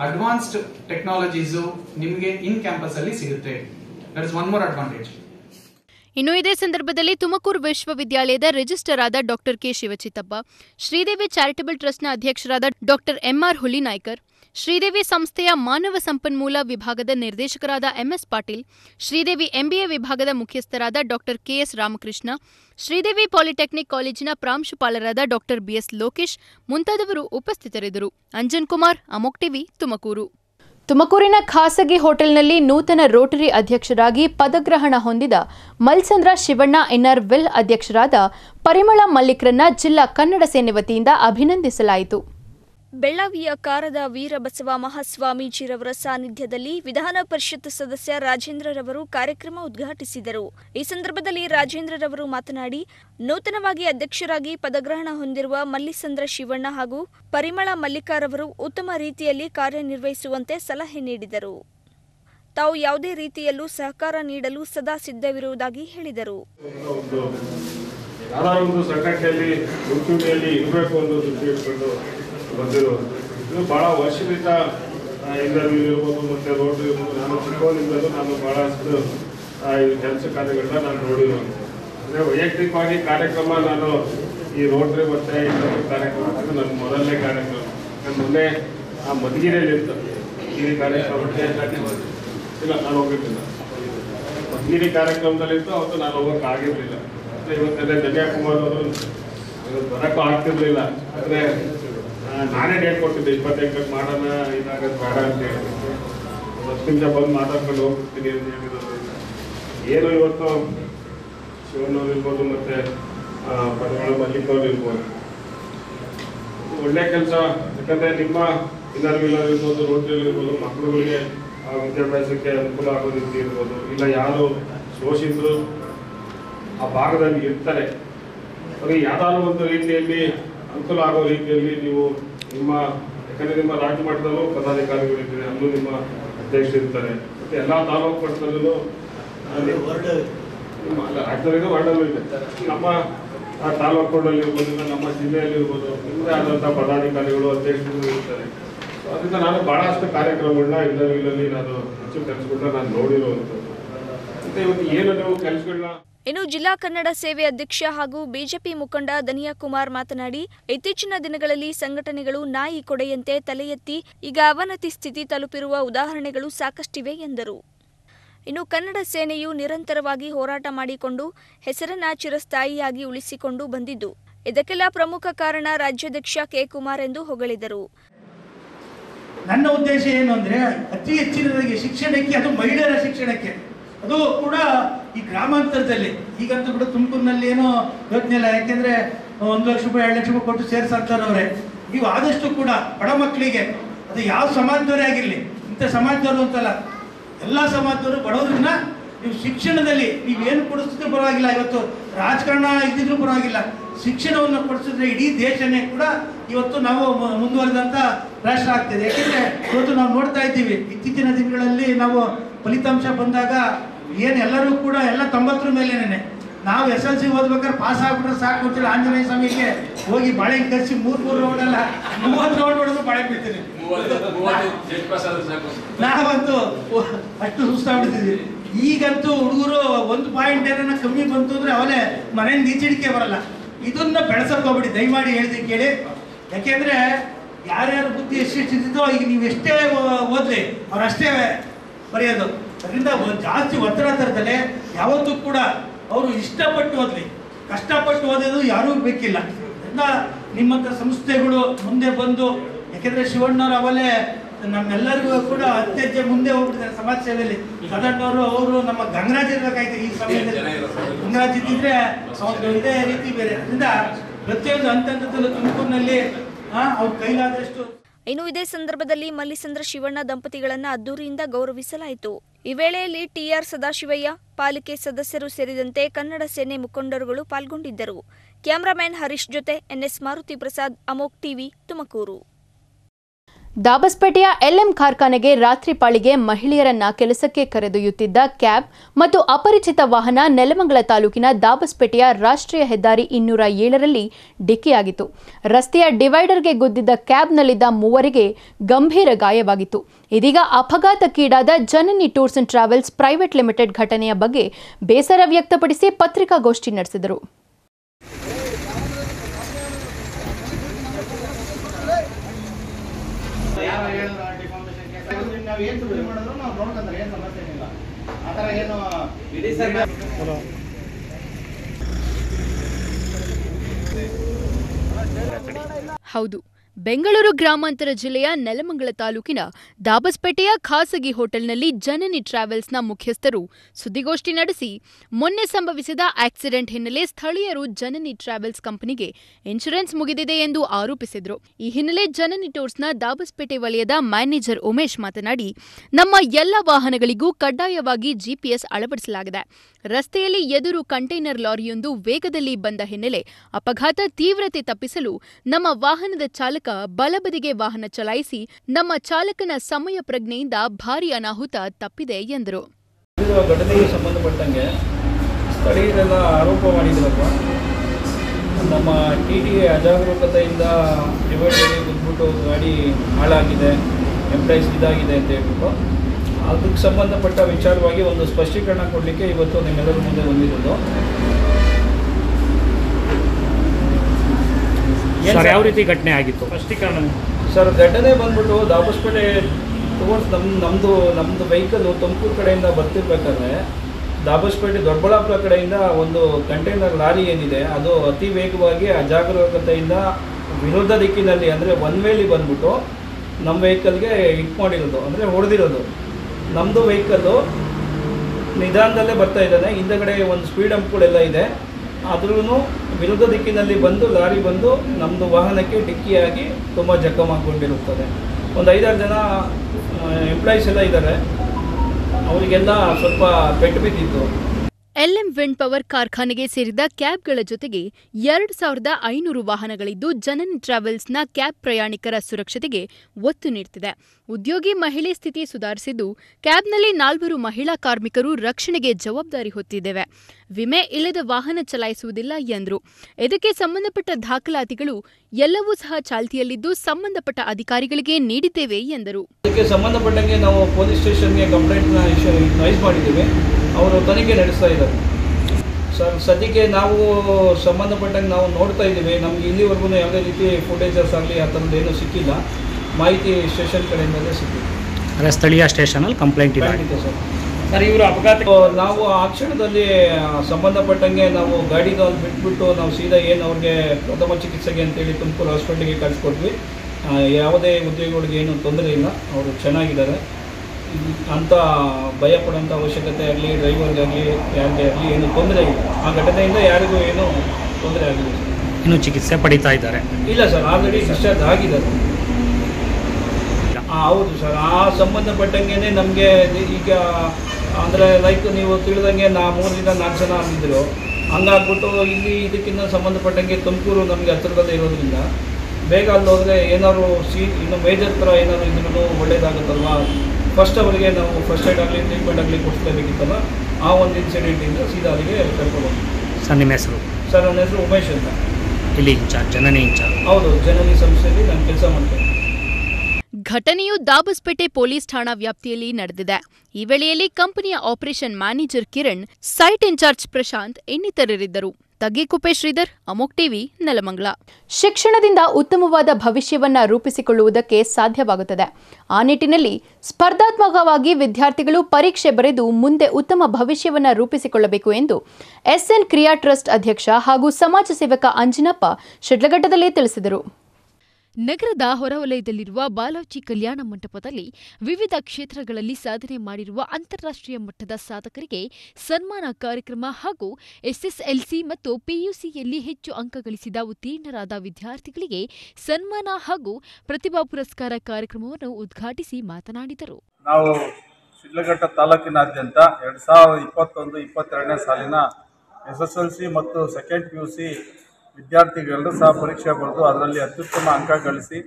S5: ಅಡ್ವಾನ್ಸ್ಡ್ ಟೆಕ್ನಾಲಜೀಸ್ ನಿಮಗೆ ಇನ್ ಕ್ಯಾಂಪಸ್ ಅಲ್ಲಿ ಸಿಗುತ್ತೆ. That is one more advantage
S1: ಇನ್ನು ಇದೇ ಸಂದರ್ಭದಲ್ಲಿ ತುಮಕೂರು ವಿಶ್ವವಿದ್ಯಾಲಯದ ರಿಜಿಸ್ಟರ್ ಆದ doctor K Shivachittappa, Shridevi charitable ಟ್ರಸ್ಟ್ನ ಅಧ್ಯಕ್ಷರಾದ ಡಾಕ್ಟರ್ ಎಂಆರ್ ಹುಲಿನಾಯ್ಕರ್, ಶ್ರೀದೇವಿ ಸಂಸ್ಥೆಯ ಮಾನವ ಸಂಪನ್ಮೂಲ ವಿಭಾಗದ ನಿರ್ದೇಶಕರಾದ ಎಂಎಸ್ ಪಾಟೀಲ್, ಶ್ರೀದೇವಿ ಎಂಬಿಎ ವಿಭಾಗದ ಮುಖ್ಯಸ್ಥರಾದ doctor K S Ramakrishna, Shridevi polytechnic ಕಾಲೇಜಿನ ಪ್ರಾಂಶುಪಾಲರಾದ ಡಾಕ್ಟರ್ ಬಿಎಸ್ ಲೋಕೇಶ್ ಮುಂತಾದವರು ಉಪಸ್ಥಿತರಿದ್ದರು. ಅಂಜನ್ ಕುಮಾರ್, ಅಮೋಕ್ ಟಿವಿ, ತುಮಕೂರು. ತುಮಕೂರಿನ ಖಾಸಗಿ ಹೋಟೆಲ್ನಲ್ಲಿ ನೂತನ ರೋಟರಿ ಅಧ್ಯಕ್ಷರಾಗಿ ಪದಗ್ರಹಣ ಹೊಂದಿದ ಮಲ್ಸಂದ್ರ ಶಿವಣ್ಣ ಎನ್ಆರ್ ವಿಲ್ ಅಧ್ಯಕ್ಷರಾದ ಪರಿಮಳ ಮಲ್ಲಿಕ್ರನ್ನ ಜಿಲ್ಲಾ ಕನ್ನಡ ಸೇನೆ ವತಿಯಿಂದ ಅಭಿನಂದಿಸಲಾಯಿತು.
S6: ಬೆಳ್ಳಾವಿಯ ಕಾರದ ವೀರಬಸವ ಮಹಾಸ್ವಾಮೀಜಿರವರ ಸಾನ್ನಿಧ್ಯದಲ್ಲಿ ವಿಧಾನ ಪರಿಷತ್ ಸದಸ್ಯ ರಾಜೇಂದ್ರರವರು ಕಾರ್ಯಕ್ರಮ ಉದ್ಘಾಟಿಸಿದರು. ಈ ಸಂದರ್ಭದಲ್ಲಿ ರಾಜೇಂದ್ರರವರು ಮಾತನಾಡಿ, ನೂತನವಾಗಿ ಅಧ್ಯಕ್ಷರಾಗಿ ಪದಗ್ರಹಣ ಹೊಂದಿರುವ ಮಲ್ಲಿಸಂದ್ರ ಶಿವಣ್ಣ ಹಾಗೂ ಪರಿಮಳ ಮಲ್ಲಿಕಾರವರು ಉತ್ತಮ ರೀತಿಯಲ್ಲಿ ಕಾರ್ಯನಿರ್ವಹಿಸುವಂತೆ ಸಲಹೆ ನೀಡಿದರು. ತಾವು ಯಾವುದೇ ರೀತಿಯಲ್ಲೂ ಸಹಕಾರ ನೀಡಲು ಸದಾ ಸಿದ್ಧವಿರುವುದಾಗಿ ಹೇಳಿದರು.
S7: ಒಂದು ಇರಬೇಕು ಬಂದಿರೋದು. ಇದು ಬಹಳ ವರ್ಷದಿಂದ ಇಂಟರ್ವ್ಯೂ ಇರ್ಬೋದು ಮತ್ತೆ ರೋಡ್ ಇರ್ಬೋದು ನಾನು ಚಿಕ್ಕವನಿಂದಲೂ ನಾನು ಬಹಳಷ್ಟು ಆ, ಈ ಕೆಲಸ ಕಾರ್ಯಗಳನ್ನ ನಾನು ನೋಡಿರೋದು. ಅಂದರೆ ವೈಯಕ್ತಿಕವಾಗಿ ಕಾರ್ಯಕ್ರಮ ನಾನು ಈ ರೋಡ್ರಿ ಮತ್ತು ಇಂಟರ್ವ್ಯೂ ಕಾರ್ಯಕ್ರಮ ಅಂದರೆ ನನ್ನ ಮೊದಲನೇ ಕಾರ್ಯಕ್ರಮ. ನಾನು ಮೊನ್ನೆ ಆ ಮಧುಗಿರಿಯಲ್ಲಿ ಇತ್ತು ಈ ಕಾರ್ಯಕ್ರಮಕ್ಕೆ ಇಲ್ಲ ನಾನು ಹೋಗಿರ್ಲಿಲ್ಲ. ಮಧುಗಿರಿ ಕಾರ್ಯಕ್ರಮದಲ್ಲಿತ್ತು ಅವತ್ತು ನಾನು ಹೋಗಕ್ಕೆ ಆಗಿರಲಿಲ್ಲ. ಮತ್ತೆ ಇವತ್ತೆಲ್ಲ ಕನ್ಯಾಕುಮಾರ್ ಅವರು ಬರೋಕ್ಕೂ ಆಗ್ತಿರ್ಲಿಲ್ಲ. ಆದ್ರೆ ನಾನೇ ಕೊಟ್ಟಿದ್ದೆ ಇಪ್ಪತ್ತೆಂಟಕ್ಕೆ ಮಾಡೋಣ ಇದಾಗದು ಬೇಡ ಅಂತ ಹೇಳಿ ಹತ್ತು ನಿಮಿಷ ಬಂದು ಮಾತಾಡ್ಕೊಂಡು ಹೋಗ್ತೀನಿ ಅಂತ ಹೇಳಿರೋದು. ಏನು ಇವತ್ತು ಶಿವಣ್ಣವ್ರು ಇರ್ಬೋದು ಮತ್ತು ಪದಗಳ ಮಲ್ಲಿಕವ್ರು ಇರ್ಬೋದು. ಒಳ್ಳೆ ಕೆಲಸ, ಯಾಕಂದರೆ ನಿಮ್ಮ ಇನ್ನರ್ವಿಲ್ಲರ್ ಇರ್ಬೋದು ರೋಟರಿ ಇರ್ಬೋದು, ಮಕ್ಕಳುಗಳಿಗೆ ವಿದ್ಯಾಭ್ಯಾಸಕ್ಕೆ ಅನುಕೂಲ ಆಗೋ ರೀತಿ ಇರ್ಬೋದು. ಇಲ್ಲ ಯಾರು ಶೋಷಿದ್ರು ಆ ಭಾಗದಲ್ಲಿ ಇರ್ತಾರೆ. ಅವ್ರಿಗೆ ಯಾವ್ದಾದ್ರು ಒಂದು ರೀತಿಯಲ್ಲಿ ಅನುಕೂಲ ಆಗೋ ರೀತಿಯಲ್ಲಿ ನೀವು ನಿಮ್ಮ ಯಾಕಂದ್ರೆ ನಿಮ್ಮ ರಾಜ್ಯ ಮಟ್ಟದಲ್ಲೂ ಪದಾಧಿಕಾರಿಗಳಿರ್ತಾರೆ ಅಲ್ಲೂ ನಿಮ್ಮ ಅಧ್ಯಕ್ಷರು ಇರ್ತಾರೆ. ಮತ್ತೆ ಎಲ್ಲಾ ತಾಲೂಕು ಮಟ್ಟದಲ್ಲೂ ನಿಮ್ಮ ಅಲ್ಲ, ರಾಜ್ಯದಲ್ಲಿರೋ ವಾರ್ಡಲ್ಲೂ ಇದೆ. ನಮ್ಮ ತಾಲೂಕುಗಳಲ್ಲಿ ಇರ್ಬೋದು ಇಲ್ಲ ನಮ್ಮ ಜಿಲ್ಲೆಯಲ್ಲಿ ಇರ್ಬೋದು ನಿಮ್ಮದೇ ಆದಂತಹ ಪದಾಧಿಕಾರಿಗಳು ಅಧ್ಯಕ್ಷರು ಇರ್ತಾರೆ. ಸೊ ಅದರಿಂದ ನಾನು ಬಹಳಷ್ಟು ಕಾರ್ಯಕ್ರಮಗಳನ್ನ ಇಲ್ಲಲ್ಲಿ ನಾನು ಹೆಚ್ಚು ಕೆಲಸಗಳನ್ನ ನಾನು ನೋಡಿರುವಂಥದ್ದು. ಮತ್ತೆ ಇವತ್ತು ಏನು ನೀವು ಕೆಲಸಗಳನ್ನ
S6: ಇನ್ನು ಜಿಲ್ಲಾ ಕನ್ನಡ ಸೇವೆ ಅಧ್ಯಕ್ಷ ಹಾಗೂ ಬಿಜೆಪಿ ಮುಖಂಡ ದನಿಯಾ ಕುಮಾರ್ ಮಾತನಾಡಿ, ಇತ್ತೀಚಿನ ದಿನಗಳಲ್ಲಿ ಸಂಘಟನೆಗಳು ನಾಯಿ ಕೊಡೆಯಂತೆ ತಲೆ ಎತ್ತಿ ಈಗ ಅವನತಿ ಸ್ಥಿತಿ ತಲುಪಿರುವ ಉದಾಹರಣೆಗಳು ಸಾಕಷ್ಟಿವೆ ಎಂದರು. ಇನ್ನು ಕನ್ನಡ ಸೇನೆಯು ನಿರಂತರವಾಗಿ ಹೋರಾಟ ಮಾಡಿಕೊಂಡು, ಹೆಸರನ್ನ ಚಿರಸ್ಥಾಯಿಯಾಗಿ ಉಳಿಸಿಕೊಂಡು ಬಂದಿದ್ದು. ಇದಕ್ಕೆಲ್ಲ ಪ್ರಮುಖ ಕಾರಣ ರಾಜ್ಯಾಧ್ಯಕ್ಷ ಕೆ ಕುಮಾರ್ ಎಂದು ಹೊಗಳಿದರು.
S8: ನನ್ನ ಉದ್ದೇಶ ಏನು ಅಂದ್ರೆ, ಅತಿ ಹೆಚ್ಚಿನದಾಗಿ ಶಿಕ್ಷಣಕ್ಕೆ, ಅದು ಮಹಿಳೆಯರ ಶಿಕ್ಷಣಕ್ಕೆ. ಅದು ಕೂಡ ಈ ಗ್ರಾಮಾಂತರದಲ್ಲಿ. ಈಗಂತೂ ಕೂಡ ತುಮಕೂರಿನಲ್ಲಿ ಏನೋ ಯೋಚನೆ ಇಲ್ಲ. ಯಾಕೆಂದ್ರೆ, ಒಂದು ಲಕ್ಷ ರೂಪಾಯಿ, ಎರಡು ಲಕ್ಷ ರೂಪಾಯಿ ಕೊಟ್ಟು ಸೇರ್ಸಂತಾರವ್ರೆ ನೀವು ಆದಷ್ಟು ಕೂಡ ಬಡ ಮಕ್ಕಳಿಗೆ ಅದು ಯಾವ ಸಮಾಜದವರೇ ಆಗಿರಲಿ, ಇಂಥ ಸಮಾಜದವರು ಅಂತಲ್ಲ, ಎಲ್ಲ ಸಮಾಜದವರು ಬಡವರನ್ನ ನೀವು ಶಿಕ್ಷಣದಲ್ಲಿ ನೀವು ಏನು ಕೊಡಿಸಿದ್ರು ಪರವಾಗಿಲ್ಲ. ಇವತ್ತು ರಾಜಕಾರಣ ಇದ್ದಿದ್ರು ಪರವಾಗಿಲ್ಲ. ಶಿಕ್ಷಣವನ್ನು ಕೊಡಿಸಿದ್ರೆ ಇಡೀ ದೇಶನೇ ಕೂಡ ಇವತ್ತು ನಾವು ಮುಂದುವರೆದಂಥ ರಾಷ್ಟ್ರ ಆಗ್ತಿದೆ. ಯಾಕೆಂದರೆ, ಇವತ್ತು ನಾವು ನೋಡ್ತಾ ಇದ್ದೀವಿ, ಇತ್ತೀಚಿನ ದಿನಗಳಲ್ಲಿ ನಾವು ಫಲಿತಾಂಶ ಬಂದಾಗ ಏನು ಎಲ್ಲರೂ ಕೂಡ ಎಲ್ಲ ತೊಂಬತ್ತರ ಮೇಲೇನೆ. ನಾವು ಎಸ್ ಎಲ್ ಸಿ ಓದ್ಬೇಕಾದ್ರೆ ಪಾಸ್ ಆಗ್ಬಿಟ್ರೆ ಸಾಕು ಅಂತೇಳಿ ಆಂಜನೇಯ ಸ್ವಾಮಿಗೆ ಹೋಗಿ ಬಳೆ ಕರ್ಸಿ ಮೂರ್ ಮೂರು ರೌಂಡ್ ಅಲ್ಲ, ಮೂವತ್ತು ರೌಂಡ್ ಹೊಡೆದು ಬಳೆ ಬಿಡ್ತೀನಿ ನಾವಂತೂ ಅಷ್ಟು ಸುಸ್ತಾಗ್ಬಿಡ್ತಿದ್ವಿ ಈಗಂತೂ ಹುಡುಗರು ಒಂದು ಪಾಯಿಂಟ್ ಏನಾರ ಕಮ್ಮಿ ಬಂತು ಅಂದ್ರೆ ಅವನೇ ಮನೆಯಿಂದ ಈಚಡಿಕೆ ಬರಲ್ಲ. ಇದನ್ನ ಬೆಳೆಸಕ್ ಹೋಗ್ಬಿಡಿ, ದಯಮಾಡಿ ಹೇಳಿದೆ ಕೇಳಿ. ಯಾಕೆಂದ್ರೆ ಯಾರ್ಯಾರ ಬುದ್ಧಿ ಎಷ್ಟು ಎಷ್ಟಿದ್ದೋ ಈಗ ನೀವು ಎಷ್ಟೇ ಓದ್ಲಿ ಅವ್ರಷ್ಟೇ ಬರೆಯೋದು. ಅದರಿಂದ ಜಾಸ್ತಿ ಒತ್ತಡ ತರದಲ್ಲೇ ಯಾವತ್ತೂ ಕೂಡ ಅವರು ಇಷ್ಟಪಟ್ಟು ಓದಲಿ. ಕಷ್ಟಪಟ್ಟು ಓದೋದು ಯಾರೂ ಬೇಕಿಲ್ಲ. ಅದರಿಂದ ನಿಮ್ಮಂಥ ಸಂಸ್ಥೆಗಳು ಮುಂದೆ ಬಂದು ಯಾಕೆಂದ್ರೆ ಶಿವಣ್ಣವ್ರು ಅವಲೇ ನಮ್ಮೆಲ್ಲರಿಗೂ ಕೂಡ ಅತ್ಯಂತ ಮುಂದೆ ಹೋಗ್ಬಿಟ್ಟಿದ್ದಾರೆ ಸಮಾಜ ಸೇವೆಯಲ್ಲಿ. ಸದಣ್ಣವರು, ಅವರು ನಮ್ಮ ಗಂಗರಾಜ್ ಇರ್ಬೇಕಾಯ್ತು ಈ ಸಮಯದಲ್ಲಿ. ಗಂಗರಾಜ್ ಇದ್ದಿದ್ರೆ ಅವ್ರದ್ದು ಇದೇ ರೀತಿ ಬೇರೆ. ಅದರಿಂದ ಪ್ರತಿಯೊಂದು ಹಂತ ಹಂತದಲ್ಲೂ ತುಮಕೂರಿನಲ್ಲಿ ಅವ್ರ ಕೈಲಾದಷ್ಟು
S6: ಇನ್ನು ಇದೇ ಸಂದರ್ಭದಲ್ಲಿ ಮಲ್ಲಿಸಂದ್ರ ಶಿವಣ್ಣ ದಂಪತಿಗಳನ್ನು ಅದ್ದೂರಿಯಿಂದ ಗೌರವಿಸಲಾಯಿತು. ಈ ವೇಳೆಯಲ್ಲಿ ಟಿಆರ್ ಸದಾಶಿವಯ್ಯ, ಪಾಲಿಕೆ ಸದಸ್ಯರು ಸೇರಿದಂತೆ ಕನ್ನಡ ಸೇನೆ ಮುಖಂಡರುಗಳು ಪಾಲ್ಗೊಂಡಿದ್ದರು. ಕ್ಯಾಮರಾಮ್ಯಾನ್ ಹರೀಶ್ ಜೊತೆ ಎನ್ಎಸ್ ಮಾರುತಿ ಪ್ರಸಾದ್, ಅಮೋಕ್ ಟಿವಿ ತುಮಕೂರು.
S1: ದಾಬಸ್ಪೇಟೆಯ ಎಲ್ಎಂ ಕಾರ್ಖಾನೆಗೆ ರಾತ್ರಿ ಪಾಳಿಗೆ ಮಹಿಳೆಯರನ್ನ ಕೆಲಸಕ್ಕೆ ಕರೆದೊಯ್ಯುತ್ತಿದ್ದ ಕ್ಯಾಬ್ ಮತ್ತು ಅಪರಿಚಿತ ವಾಹನ ನೆಲಮಂಗಲ ತಾಲೂಕಿನ ದಾಬಸ್ಪೇಟೆಯ ರಾಷ್ಟ್ರೀಯ ಹೆದ್ದಾರಿ ಇನ್ನೂರ ಏಳರಲ್ಲಿ ಡಿಕ್ಕಿಯಾಗಿತ್ತು. ರಸ್ತೆಯ ಡಿವೈಡರ್ಗೆ ಗುದ್ದಿದ್ದ ಕ್ಯಾಬ್ನಲ್ಲಿದ್ದ ಮೂವರಿಗೆ ಗಂಭೀರ ಗಾಯವಾಗಿತ್ತು. ಇದೀಗ ಅಪಘಾತಕ್ಕೀಡಾದ Janani tours and travels private limited ಘಟನೆಯ ಬಗ್ಗೆ ಬೇಸರ ವ್ಯಕ್ತಪಡಿಸಿ ಪತ್ರಿಕಾಗೋಷ್ಠಿ ನಡೆಸಿದರು.
S9: ನಾವು ಏನು ನಾವು ಏನು ಸಮಸ್ಯೆ ಏನಿಲ್ಲ ಏನು
S1: ಹೌದು. ಬೆಂಗಳೂರು ಗ್ರಾಮಾಂತರ ಜಿಲ್ಲೆಯ ನೆಲಮಂಗಲ ತಾಲೂಕಿನ ದಾಬಸ್ಪೇಟೆಯ ಖಾಸಗಿ ಹೋಟೆಲ್ನಲ್ಲಿ ಜನನಿ ಟ್ರಾವೆಲ್ಸ್ನ ಮುಖ್ಯಸ್ಥರು ಸುದ್ದಿಗೋಷ್ಠಿ ನಡೆಸಿ ಮೊನ್ನೆ ಸಂಭವಿಸಿದ ಆಕ್ಸಿಡೆಂಟ್ ಹಿನ್ನೆಲೆ ಸ್ಥಳೀಯರು ಜನನಿ ಟ್ರಾವೆಲ್ಸ್ ಕಂಪನಿಗೆ ಇನ್ಶೂರೆನ್ಸ್ ಮುಗಿದಿದೆ ಎಂದು ಆರೋಪಿಸಿದರು. ಈ ಹಿನ್ನೆಲೆ ಜನನಿ ಟೂರ್ಸ್ನ ದಾಬಸ್ಪೇಟೆ ವಲಯದ ಮ್ಯಾನೇಜರ್ ಉಮೇಶ್ ಮಾತನಾಡಿ, ನಮ್ಮ ಎಲ್ಲ ವಾಹನಗಳಿಗೂ ಕಡ್ಡಾಯವಾಗಿ ಜಿಪಿಎಸ್ ಅಳವಡಿಸಲಾಗಿದೆ. ರಸ್ತೆಯಲ್ಲಿ ಎದುರು ಕಂಟೈನರ್ ಲಾರಿಯೊಂದು ವೇಗದಲ್ಲಿ ಬಂದ ಹಿನ್ನೆಲೆ ಅಪಘಾತ ತೀವ್ರತೆ ತಪ್ಪಿಸಲು ನಮ್ಮ ವಾಹನದ ಚಾಲಕ ಬಲಬದಿಗೆ ವಾಹನ ಚಲಾಯಿಸಿ ನಮ್ಮ ಚಾಲಕನ ಸಮಯ ಪ್ರಜ್ಞೆಯಿಂದ ಭಾರೀ ಅನಾಹುತ ತಪ್ಪಿದೆ ಎಂದರು.
S10: ಘಟನೆಗೆ ಸಂಬಂಧಪಟ್ಟಂಗೆ ಸ್ಥಳೀಯರೆಲ್ಲ ಆರೋಪ ಮಾಡಿದ್ರಪ್ಪ. ನಮ್ಮ ಟಿ ಟಿ ಅಜಾಗರೂಕತೆಯಿಂದ ಡಿವೈಡರ್ಗೆ ಬಿದ್ದುಬಿಟ್ಟು ಗಾಡಿ ಹಾಳಾಗಿದೆ, ಎಂಪ್ಲಾಯ್ಸ್ ಇದಾಗಿದೆ ಅಂತ ಹೇಳ್ಬಿಟ್ಟು ಅದಕ್ಕೆ ಸಂಬಂಧಪಟ್ಟ ವಿಚಾರವಾಗಿ ಒಂದು ಸ್ಪಷ್ಟೀಕರಣ ಕೊಡಲಿಕ್ಕೆ ಇವತ್ತು ನಿಮ್ಮೆಲ್ಲರ ಮುಂದೆ ಬಂದಿರೋದು.
S2: ಸರ್ ಯಾವ ರೀತಿ ಘಟನೆ ಆಗಿತ್ತು? ಸ್ಪಷ್ಟೀಕರಣ.
S10: ಸರ್ ಘಟನೆ ಬಂದ್ಬಿಟ್ಟು ದಾಬಸ್ಪೇಟೆ ಟುವರ್ಡ್ಸ್ ನಮ್ಮ ನಮ್ಮದು ನಮ್ಮದು ವೆಹಿಕಲ್ಲು ತುಮಕೂರು ಕಡೆಯಿಂದ ಬರ್ತಿರ್ಬೇಕಾದ್ರೆ ದಾಬಸ್ಪೇಟೆ ದೊಡ್ಡಬಳ್ಳಾಪುರ ಕಡೆಯಿಂದ ಒಂದು ಕಂಟೈನರ್ ಲಾರಿ ಏನಿದೆ ಅದು ಅತಿ ವೇಗವಾಗಿ ಅಜಾಗರೂಕತೆಯಿಂದ ವಿರುದ್ಧ ದಿಕ್ಕಿನಲ್ಲಿ ಅಂದರೆ ಒನ್ ವೇಲಿ ಬಂದ್ಬಿಟ್ಟು ನಮ್ಮ ವೆಹಿಕಲ್ಗೆ ಹಿಟ್ ಮಾಡಿರೋದು ಅಂದರೆ ಹೊಡೆದಿರೋದು. ನಮ್ಮದು ವೆಹಿಕಲ್ಲು ನಿಧಾನದಲ್ಲೇ ಬರ್ತಾ ಇದ್ದಾನೆ ಹಿಂದಗಡೆ ಒಂದು ಸ್ಪೀಡ್ ಅಂಪ್ಗಳೆಲ್ಲ ಇದೆ ಆದ್ರೂ ವಿರುದ್ಧ ದಿಕ್ಕಿನಲ್ಲಿ ಬಂದು ಲಾರಿ ಬಂದು ನಮ್ಮದು ವಾಹನಕ್ಕೆ ಡಿಕ್ಕಿಯಾಗಿ ತುಂಬ ಜಖಮಾಗಿಕೊಂಡಿರುತ್ತದೆ ಒಂದು ಐದಾರು ಜನ ಎಂಪ್ಲಾಯೀಸ್ ಎಲ್ಲ ಇದ್ದಾರೆ. ಅವರಿಗೆಲ್ಲ ಸ್ವಲ್ಪ ಪೆಟ್ಟು ಬಿದ್ದಿತ್ತು
S1: ಎಲ್ಎಂ ವಿಂಡ್ ಪವರ್ ಕಾರ್ಖಾನೆಗೆ ಸೇರಿದ ಕ್ಯಾಬ್ಗಳ ಜೊತೆಗೆ ಎರಡು ಸಾವಿರದ ಐನೂರು ವಾಹನಗಳಿದ್ದು ಜನನ್ ಟ್ರಾವೆಲ್ಸ್ನ ಕ್ಯಾಬ್ ಪ್ರಯಾಣಿಕರ ಸುರಕ್ಷತೆಗೆ ಒತ್ತು ನೀಡುತ್ತಿದೆ ಉದ್ಯೋಗಿ ಮಹಿಳೆ ಸ್ಥಿತಿ ಸುಧಾರಿಸಿದ್ದು, ಕ್ಯಾಬ್ನಲ್ಲಿ ನಾಲ್ವರು ಮಹಿಳಾ ಕಾರ್ಮಿಕರು ರಕ್ಷಣೆಗೆ ಜವಾಬ್ದಾರಿ ಹೊತ್ತಿದ್ದೇವೆ. ವಿಮೆ ಇಲ್ಲದ ವಾಹನ ಚಲಾಯಿಸುವುದಿಲ್ಲ ಎಂದರು. ಇದಕ್ಕೆ ಸಂಬಂಧಪಟ್ಟ ದಾಖಲಾತಿಗಳು ಎಲ್ಲವೂ ಸಹ ಚಾಲ್ತಿಯಲ್ಲಿದ್ದು ಸಂಬಂಧಪಟ್ಟ ಅಧಿಕಾರಿಗಳಿಗೆ ನೀಡಿದ್ದೇವೆ ಎಂದರು.
S10: ಅವರು ತನಿಖೆ ನಡೆಸ್ತಾ ಇದ್ದಾರೆ. ಸರ್ ಸದ್ಯಕ್ಕೆ ನಾವು ಸಂಬಂಧಪಟ್ಟಂಗೆ ನಾವು ನೋಡ್ತಾ ಇದ್ದೀವಿ. ನಮ್ಗೆ ಇಲ್ಲಿವರೆಗೂ ಯಾವುದೇ ರೀತಿ ಫುಟೇಜಸ್ ಆಗಲಿ ಆ ಥರದ್ದು ಏನೂ ಸಿಕ್ಕಿಲ್ಲ. ಮಾಹಿತಿ ಸ್ಟೇಷನ್ ಕಡೆಯಿಂದಲೇ ಸಿಕ್ಕಿದೆ.
S2: ಅದೇ ಸ್ಥಳೀಯ ಸ್ಟೇಷನಲ್ಲಿ ಕಂಪ್ಲೇಂಟ್ ಇದೆ.
S10: ಸರ್.
S2: ಸರ್ ಇವರು ಅಪಘಾತ
S10: ನಾವು ಆ ಕ್ಷಣದಲ್ಲಿ ಸಂಬಂಧಪಟ್ಟಂಗೆ ನಾವು ಗಾಡಿದ ಅಲ್ಲಿ ಬಿಟ್ಬಿಟ್ಟು ನಾವು ಸೀದಾ ಏನು ಅವ್ರಿಗೆ ಪ್ರಥಮ ಚಿಕಿತ್ಸೆಗೆ ಅಂತೇಳಿ ತುಮಕೂರು ಹಾಸ್ಪಿಟ್ಲಿಗೆ ಕಳಿಸ್ಕೊಟ್ವಿ. ಯಾವುದೇ ಉದ್ಯೋಗಿಗಳಿಗೆ ಏನು ತೊಂದರೆ ಇಲ್ಲ. ಅವರು ಚೆನ್ನಾಗಿದ್ದಾರೆ. ಅಂತ ಭಯ ಪಡೋಂಥ ಅವಶ್ಯಕತೆ ಆಗಲಿ ಡ್ರೈವರ್ಗಾಗಲಿ ಯಾರಿಗೆ ಆಗಲಿ ಏನು ತೊಂದರೆ ಇಲ್ಲ. ಆ ಘಟನೆಯಿಂದ ಯಾರಿಗೂ ಏನು ತೊಂದರೆ ಆಗಿಲ್ಲ
S2: ಇನ್ನು ಚಿಕಿತ್ಸೆ ಪಡಿತಾ ಇದ್ದಾರೆ.
S10: ಇಲ್ಲ ಸರ್ ಆಲ್ರೆಡಿ ಡಿಸ್ಚಾರ್ಜ್ ಆಗಿದ್ದಾರೆ. ಆ, ಹೌದು ಸರ್ ಆ ಸಂಬಂಧಪಟ್ಟಂಗೆ ನಮಗೆ ಈಗ ಅಂದರೆ ಲೈಕ್ ನೀವು ತಿಳಿದಂಗೆ ನಾ ಮೂರು ದಿನ ನಾಲ್ಕು ಜನ ಆಗಿದ್ದರು ಹಂಗಾಗ್ಬಿಟ್ಟು ಇಲ್ಲಿ ಇದಕ್ಕಿಂತ ಸಂಬಂಧಪಟ್ಟಂಗೆ ತುಮಕೂರು ನಮಗೆ ಹತ್ತಿರದಲ್ಲೇ ಇರೋದ್ರಿಂದ ಬೇಗ ಅಲ್ಲಿ ಹೋದರೆ ಏನಾದ್ರು ಸಿ ಇನ್ನು ಮೇಜರ್ ಥರ ಏನಾದ್ರು ಇದ್ರೂ ಒಳ್ಳೇದಾಗುತ್ತಲ್ವಾ? ಫಸ್ಟ್ ಅವರಿಗೆ ನಾವು ಫಸ್ಟ್ ಏಡ್ ಆಗಲಿ ಟ್ರೀಟ್ಮೆಂಟ್ ಆಗಲಿ ಕೊಡಿಸ್ಲೇಬೇಕಿತ್ತಲ್ಲ ಆ ಒಂದು ಇನ್ಸಿಡೆಂಟಿಂದ ಸೀದಾ ಅಲ್ಲಿಗೆ ಕರ್ಕೊಂಡು.
S2: ಸರ್ ನಿಮ್ಮ ಹೆಸರು?
S10: ಸರ್ ನನ್ನ ಹೆಸರು ಉಮೇಶ್ ಅಂತ.
S2: ಇಲ್ಲಿ ಇನ್ಚಾರ್ಜ್ ಜನನಿ ಇನ್ಚಾರ್ಜ್.
S10: ಹೌದು ಜನನಿ ಸಂಸ್ಥೆಯಲ್ಲಿ ನಾನು ಕೆಲಸ ಮಾಡ್ತೇನೆ.
S1: ಘಟನೆಯು ದಾಬಸ್ಪೇಟೆ ಪೊಲೀಸ್ ಠಾಣಾ ವ್ಯಾಪ್ತಿಯಲ್ಲಿ ನಡೆದಿದೆ. ಈ ವೇಳೆಯಲ್ಲಿ ಕಂಪನಿಯ operation manager Kiran site in charge Prashanth ಇನ್ನಿತರರಿದ್ದರು. Taggikuppe Shridhar, Amogh TV, Nelamangala. ಶಿಕ್ಷಣದಿಂದ ಉತ್ತಮವಾದ ಭವಿಷ್ಯವನ್ನ ರೂಪಿಸಿಕೊಳ್ಳುವುದಕ್ಕೆ ಸಾಧ್ಯವಾಗುತ್ತದೆ. ಆ ನಿಟ್ಟಿನಲ್ಲಿ ಸ್ಪರ್ಧಾತ್ಮಕವಾಗಿ ವಿದ್ಯಾರ್ಥಿಗಳು ಪರೀಕ್ಷೆ ಬರೆದು ಮುಂದೆ ಉತ್ತಮ ಭವಿಷ್ಯವನ್ನ ರೂಪಿಸಿಕೊಳ್ಳಬೇಕು ಎಂದು ಎಸ್ಎನ್ ಕ್ರಿಯಾ ಟ್ರಸ್ಟ್ ಅಧ್ಯಕ್ಷ ಹಾಗೂ ಸಮಾಜ ಸೇವಕ ಅಂಜಿನಪ್ಪ ಶಿಡ್ಲಘಟ್ಟದಲ್ಲಿ ತಿಳಿಸಿದರು.
S11: ನಗರದ ಹೊರವಲಯದಲ್ಲಿರುವ ಬಾಲಾಜಿ ಕಲ್ಯಾಣ ಮಂಟಪದಲ್ಲಿ ವಿವಿಧ ಕ್ಷೇತ್ರಗಳಲ್ಲಿ ಸಾಧನೆ ಮಾಡಿರುವ ಅಂತಾರಾಷ್ಟ್ರೀಯ ಮಟ್ಟದ ಸಾಧಕರಿಗೆ ಸನ್ಮಾನ ಕಾರ್ಯಕ್ರಮ ಹಾಗೂ ಎಸ್ಎಸ್ಎಲ್ಸಿ ಮತ್ತು ಪಿಯುಸಿಯಲ್ಲಿ ಹೆಚ್ಚು ಅಂಕ ಗಳಿಸಿದ ಉತ್ತೀರ್ಣರಾದ ವಿದ್ಯಾರ್ಥಿಗಳಿಗೆ ಸನ್ಮಾನ ಹಾಗೂ ಪ್ರತಿಭಾ ಪುರಸ್ಕಾರ ಕಾರ್ಯಕ್ರಮವನ್ನು ಉದ್ಘಾಟಿಸಿ ಮಾತನಾಡಿದರು.
S12: ನಾವು ಶಿಡ್ಲಘಟ್ಟ ತಾಲೂಕಿನಾದ್ಯಂತ ಎರಡ್ ಸಾವಿರದ ಇಪ್ಪತ್ತೊಂದು ಸಾಲಿನ ಎಸ್ ಎಸ್ ಎಲ್ ಸಿ ಮತ್ತು ಸೆಕೆಂಡ್ ಪಿ ಯು ಸಿ ವಿದ್ಯಾರ್ಥಿಗಳೆಲ್ಲರೂ ಸಹ ಪರೀಕ್ಷೆ ಬರೆದು ಅದರಲ್ಲಿ ಅತ್ಯುತ್ತಮ ಅಂಕ ಗಳಿಸಿ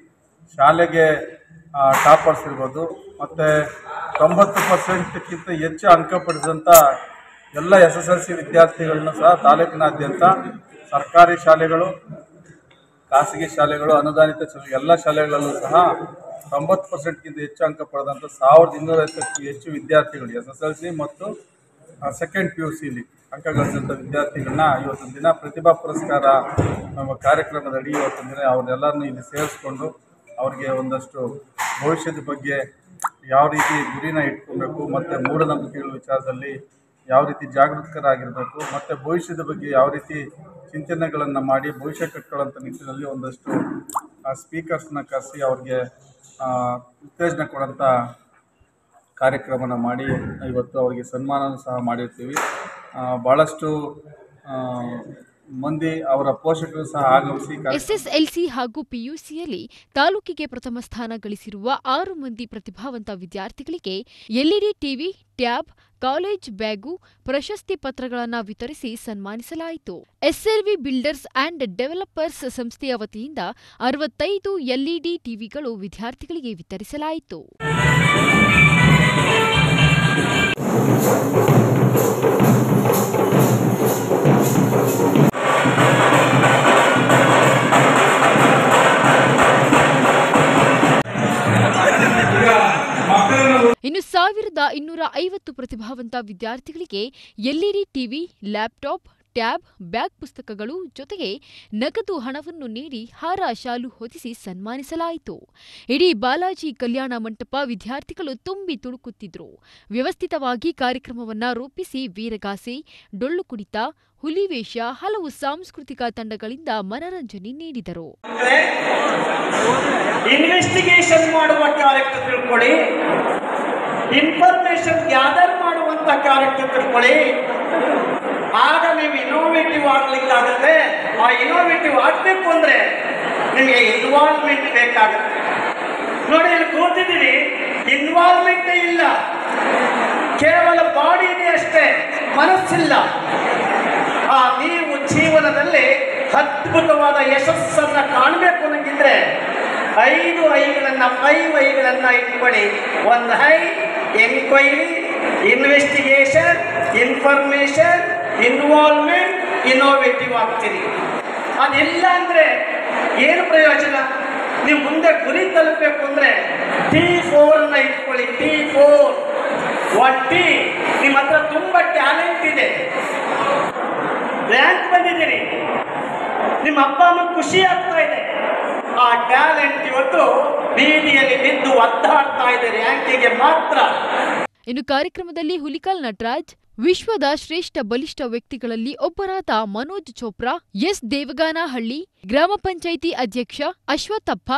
S12: ಶಾಲೆಗೆ ಟಾಪರ್ಸ್ ಇರ್ಬೋದು ಮತ್ತು ತೊಂಬತ್ತು ಪರ್ಸೆಂಟ್ಕ್ಕಿಂತ ಹೆಚ್ಚು ಅಂಕ ಪಡೆದಂಥ ಎಲ್ಲ ಎಸ್ ಎಸ್ ಎಲ್ ಸಿ ವಿದ್ಯಾರ್ಥಿಗಳನ್ನು ಸಹ ತಾಲೂಕಿನಾದ್ಯಂತ ಸರ್ಕಾರಿ ಶಾಲೆಗಳು, ಖಾಸಗಿ ಶಾಲೆಗಳು, ಅನುದಾನಿತ ಶಾಲೆ, ಎಲ್ಲ ಶಾಲೆಗಳಲ್ಲೂ ಸಹ ತೊಂಬತ್ತು ಪರ್ಸೆಂಟ್ಗಿಂತ ಹೆಚ್ಚು ಅಂಕ ಪಡೆದಂಥ ಸಾವಿರದ ಇನ್ನೂರೈವತ್ತಕ್ಕೂ ಹೆಚ್ಚು ವಿದ್ಯಾರ್ಥಿಗಳು ಎಸ್ ಎಸ್ ಎಲ್ ಸಿ ಮತ್ತು ಸೆಕೆಂಡ್ ಪಿ ಯು ಸಿಲಿ ಅಂಕ ಗಳಿಸಿದಂಥ ವಿದ್ಯಾರ್ಥಿಗಳನ್ನ ಇವತ್ತೊಂದು ದಿನ ಪ್ರತಿಭಾ ಪುರಸ್ಕಾರ ನಮ್ಮ ಕಾರ್ಯಕ್ರಮದ ಅಡಿ ಇವತ್ತೊಂದು ದಿನ ಅವ್ರನ್ನೆಲ್ಲರನ್ನೂ ಇಲ್ಲಿ ಸೇರಿಸ್ಕೊಂಡು ಅವ್ರಿಗೆ ಒಂದಷ್ಟು ಭವಿಷ್ಯದ ಬಗ್ಗೆ ಯಾವ ರೀತಿ ಗುರಿನ ಇಟ್ಕೊಬೇಕು ಮತ್ತು ಮೂಢನಂಬಿಕೆಗಳ ವಿಚಾರದಲ್ಲಿ ಯಾವ ರೀತಿ ಜಾಗೃತಕರಾಗಿರಬೇಕು ಮತ್ತು ಭವಿಷ್ಯದ ಬಗ್ಗೆ ಯಾವ ರೀತಿ ಚಿಂತನೆಗಳನ್ನು ಮಾಡಿ ಭವಿಷ್ಯ ಕಟ್ಕೊಳ್ಳೋಂಥ ನಿಟ್ಟಿನಲ್ಲಿ ಒಂದಷ್ಟು ಸ್ಪೀಕರ್ಸ್ನ ಕರೆಸಿ ಅವ್ರಿಗೆ ಆ, ಉತ್ತೇಜನ ಕೊಡೋಂಥ ಕಾರ್ಯಕ್ರಮನ ಮಾಡಿ ಇವತ್ತು ಅವರಿಗೆ ಸನ್ಮಾನ ಸಹ ಮಾಡಿರ್ತೀವಿ. ಭಾಳಷ್ಟು ಮಂದಿ ಅವರ ಪೋಷಕರು ಸಹ ಆಗಮಿಸಿ
S11: ಎಸ್ಎಸ್ಎಲ್ಸಿ ಹಾಗೂ ಪಿಯುಸಿಯಲ್ಲಿ ತಾಲೂಕಿಗೆ ಪ್ರಥಮ ಸ್ಥಾನ ಗಳಿಸಿರುವ ಆರು ಮಂದಿ ಪ್ರತಿಭಾವಂತ ವಿದ್ಯಾರ್ಥಿಗಳಿಗೆ LED TV, tab, college bag, ಪ್ರಶಸ್ತಿ ಪತ್ರಗಳನ್ನು ವಿತರಿಸಿ ಸನ್ಮಾನಿಸಲಾಯಿತು. ಎಸ್ಎಲ್ವಿ ಬಿಲ್ಡರ್ಸ್ ಅಂಡ್ ಡೆವಲಪರ್ಸ್ ಸಂಸ್ಥೆಯ ವತಿಯಿಂದ ಅರವತ್ತೈದು ಎಲ್ಇಡಿ ಟಿವಿಗಳು ವಿದ್ಯಾರ್ಥಿಗಳಿಗೆ ವಿತರಿಸಲಾಯಿತು. ಇನ್ನು ಸಾವಿರದ ಇನ್ನೂರ ಐವತ್ತು ಪ್ರತಿಭಾವಂತ ವಿದ್ಯಾರ್ಥಿಗಳಿಗೆ LED TV laptop tab, bag ಪುಸ್ತಕಗಳು ಜೊತೆಗೆ ನಗದು ಹಣವನ್ನು ನೀಡಿ ಹಾರ ಶಾಲು ಹೊದಿಸಿ ಸನ್ಮಾನಿಸಲಾಯಿತು. ಇಡೀ ಬಾಲಾಜಿ ಕಲ್ಯಾಣ ಮಂಟಪ ವಿದ್ಯಾರ್ಥಿಗಳು ತುಂಬಿ ತುಳುಕುತ್ತಿದ್ರು. ವ್ಯವಸ್ಥಿತವಾಗಿ ಕಾರ್ಯಕ್ರಮವನ್ನ ರೂಪಿಸಿ ವೀರಗಾಸೆ, ಡೊಳ್ಳು ಕುಣಿತ ಹುಲಿವೇಷ ಹಲವು ಸಾಂಸ್ಕೃತಿಕ ತಂಡಗಳಿಂದ ಮನರಂಜನೆ ನೀಡಿದರು.
S13: ಇನ್ವೆಸ್ಟಿಗೇಷನ್ ಮಾಡುವ ಕ್ಯಾರೆಕ್ಟರ್ ತಿಳ್ಕೊಳ್ಳಿ. ಇನ್ಫಾರ್ಮೇಶನ್ ಗ್ಯಾದರ್ ಮಾಡುವಂತ ಕ್ಯಾರೆಕ್ಟರ್ ತಿಳ್ಕೊಳ್ಳಿ. ಆಗ ನೀವು ಇನೋವೇಟಿವ್ ಆಗ್ಲಿಕ್ಕಾಗುತ್ತೆ ಆ ಇನೋವೇಟಿವ್ ಆಗ್ಬೇಕು ಅಂದ್ರೆ ನಿಮಗೆ ಇನ್ವಾಲ್ವ್ಮೆಂಟ್ ಬೇಕಾಗುತ್ತೆ. ನೋಡಿ ಇಲ್ಲಿ ಕೂತಿದ್ದೀರಿ ಇನ್ವಾಲ್ವ್ಮೆಂಟೇ ಇಲ್ಲ. ಕೇವಲ ಬಾಡಿ ಇದೆ ಅಷ್ಟೇ, ಮನಸ್ಸಿಲ್ಲ. ಆ ನೀವು ಜೀವನದಲ್ಲಿ ಅದ್ಭುತವಾದ ಯಶಸ್ಸನ್ನ ಕಾಣಬೇಕು ನನಗಿದ್ರೆ ಐದು ಐಗಳನ್ನ ಫೈವ್ ಐಗಳನ್ನ ಇಟ್ಕೊಳ್ಳಿ. ಒಂದು high enquiry investigation information involvement innovative ಆಗ್ತೀರಿ ಅದೆಲ್ಲ ಅಂದ್ರೆ ಏನು ಪ್ರಯೋಜನ? ನೀವು ಮುಂದೆ ಗುರಿ ತಲುಪಬೇಕು ಅಂದ್ರೆ ಟಿ ಫೋರ್ನ ಇಟ್ಕೊಳ್ಳಿ ಟಿ ಫೋರ್ ಒನ್ ಟಿ ನಿಮ್ಮ ಹತ್ರ ತುಂಬಾ ಟ್ಯಾಲೆಂಟ್ ಇದೆ. ರ್ಯಾಂಕ್ ಬಂದಿದ್ದೀರಿ. ನಿಮ್ಮ ಅಪ್ಪ, ಅಮ್ಮ ಖುಷಿ ಆಗ್ತಾ ಇದೆ. ಆ ಟ್ಯಾಲೆಂಟ್ ಇವತ್ತು ಬೀದಿಯಲ್ಲಿ ಬಿದ್ದು ಒದ್ದಾಡ್ತಾ ಇದೆ ರ್ಯಾಂಕಿಗೆ ಮಾತ್ರ.
S11: ಇನ್ನು ಕಾರ್ಯಕ್ರಮದಲ್ಲಿ ಹುಲಿಕಲ್ ನಟರಾಜ್ ವಿಶ್ವದ ಶ್ರೇಷ್ಠ ಬಲಿಷ್ಠ ವ್ಯಕ್ತಿಗಳಲ್ಲಿ ಒಬ್ಬರಾದ ಮನೋಜ್ ಚೋಪ್ರಾ, ಎಸ್ ದೇವಗಾನಹಳ್ಳಿ, ಗ್ರಾಮ ಪಂಚಾಯಿತಿ ಅಧ್ಯಕ್ಷ ಅಶ್ವತ್ಥಪ್ಪ,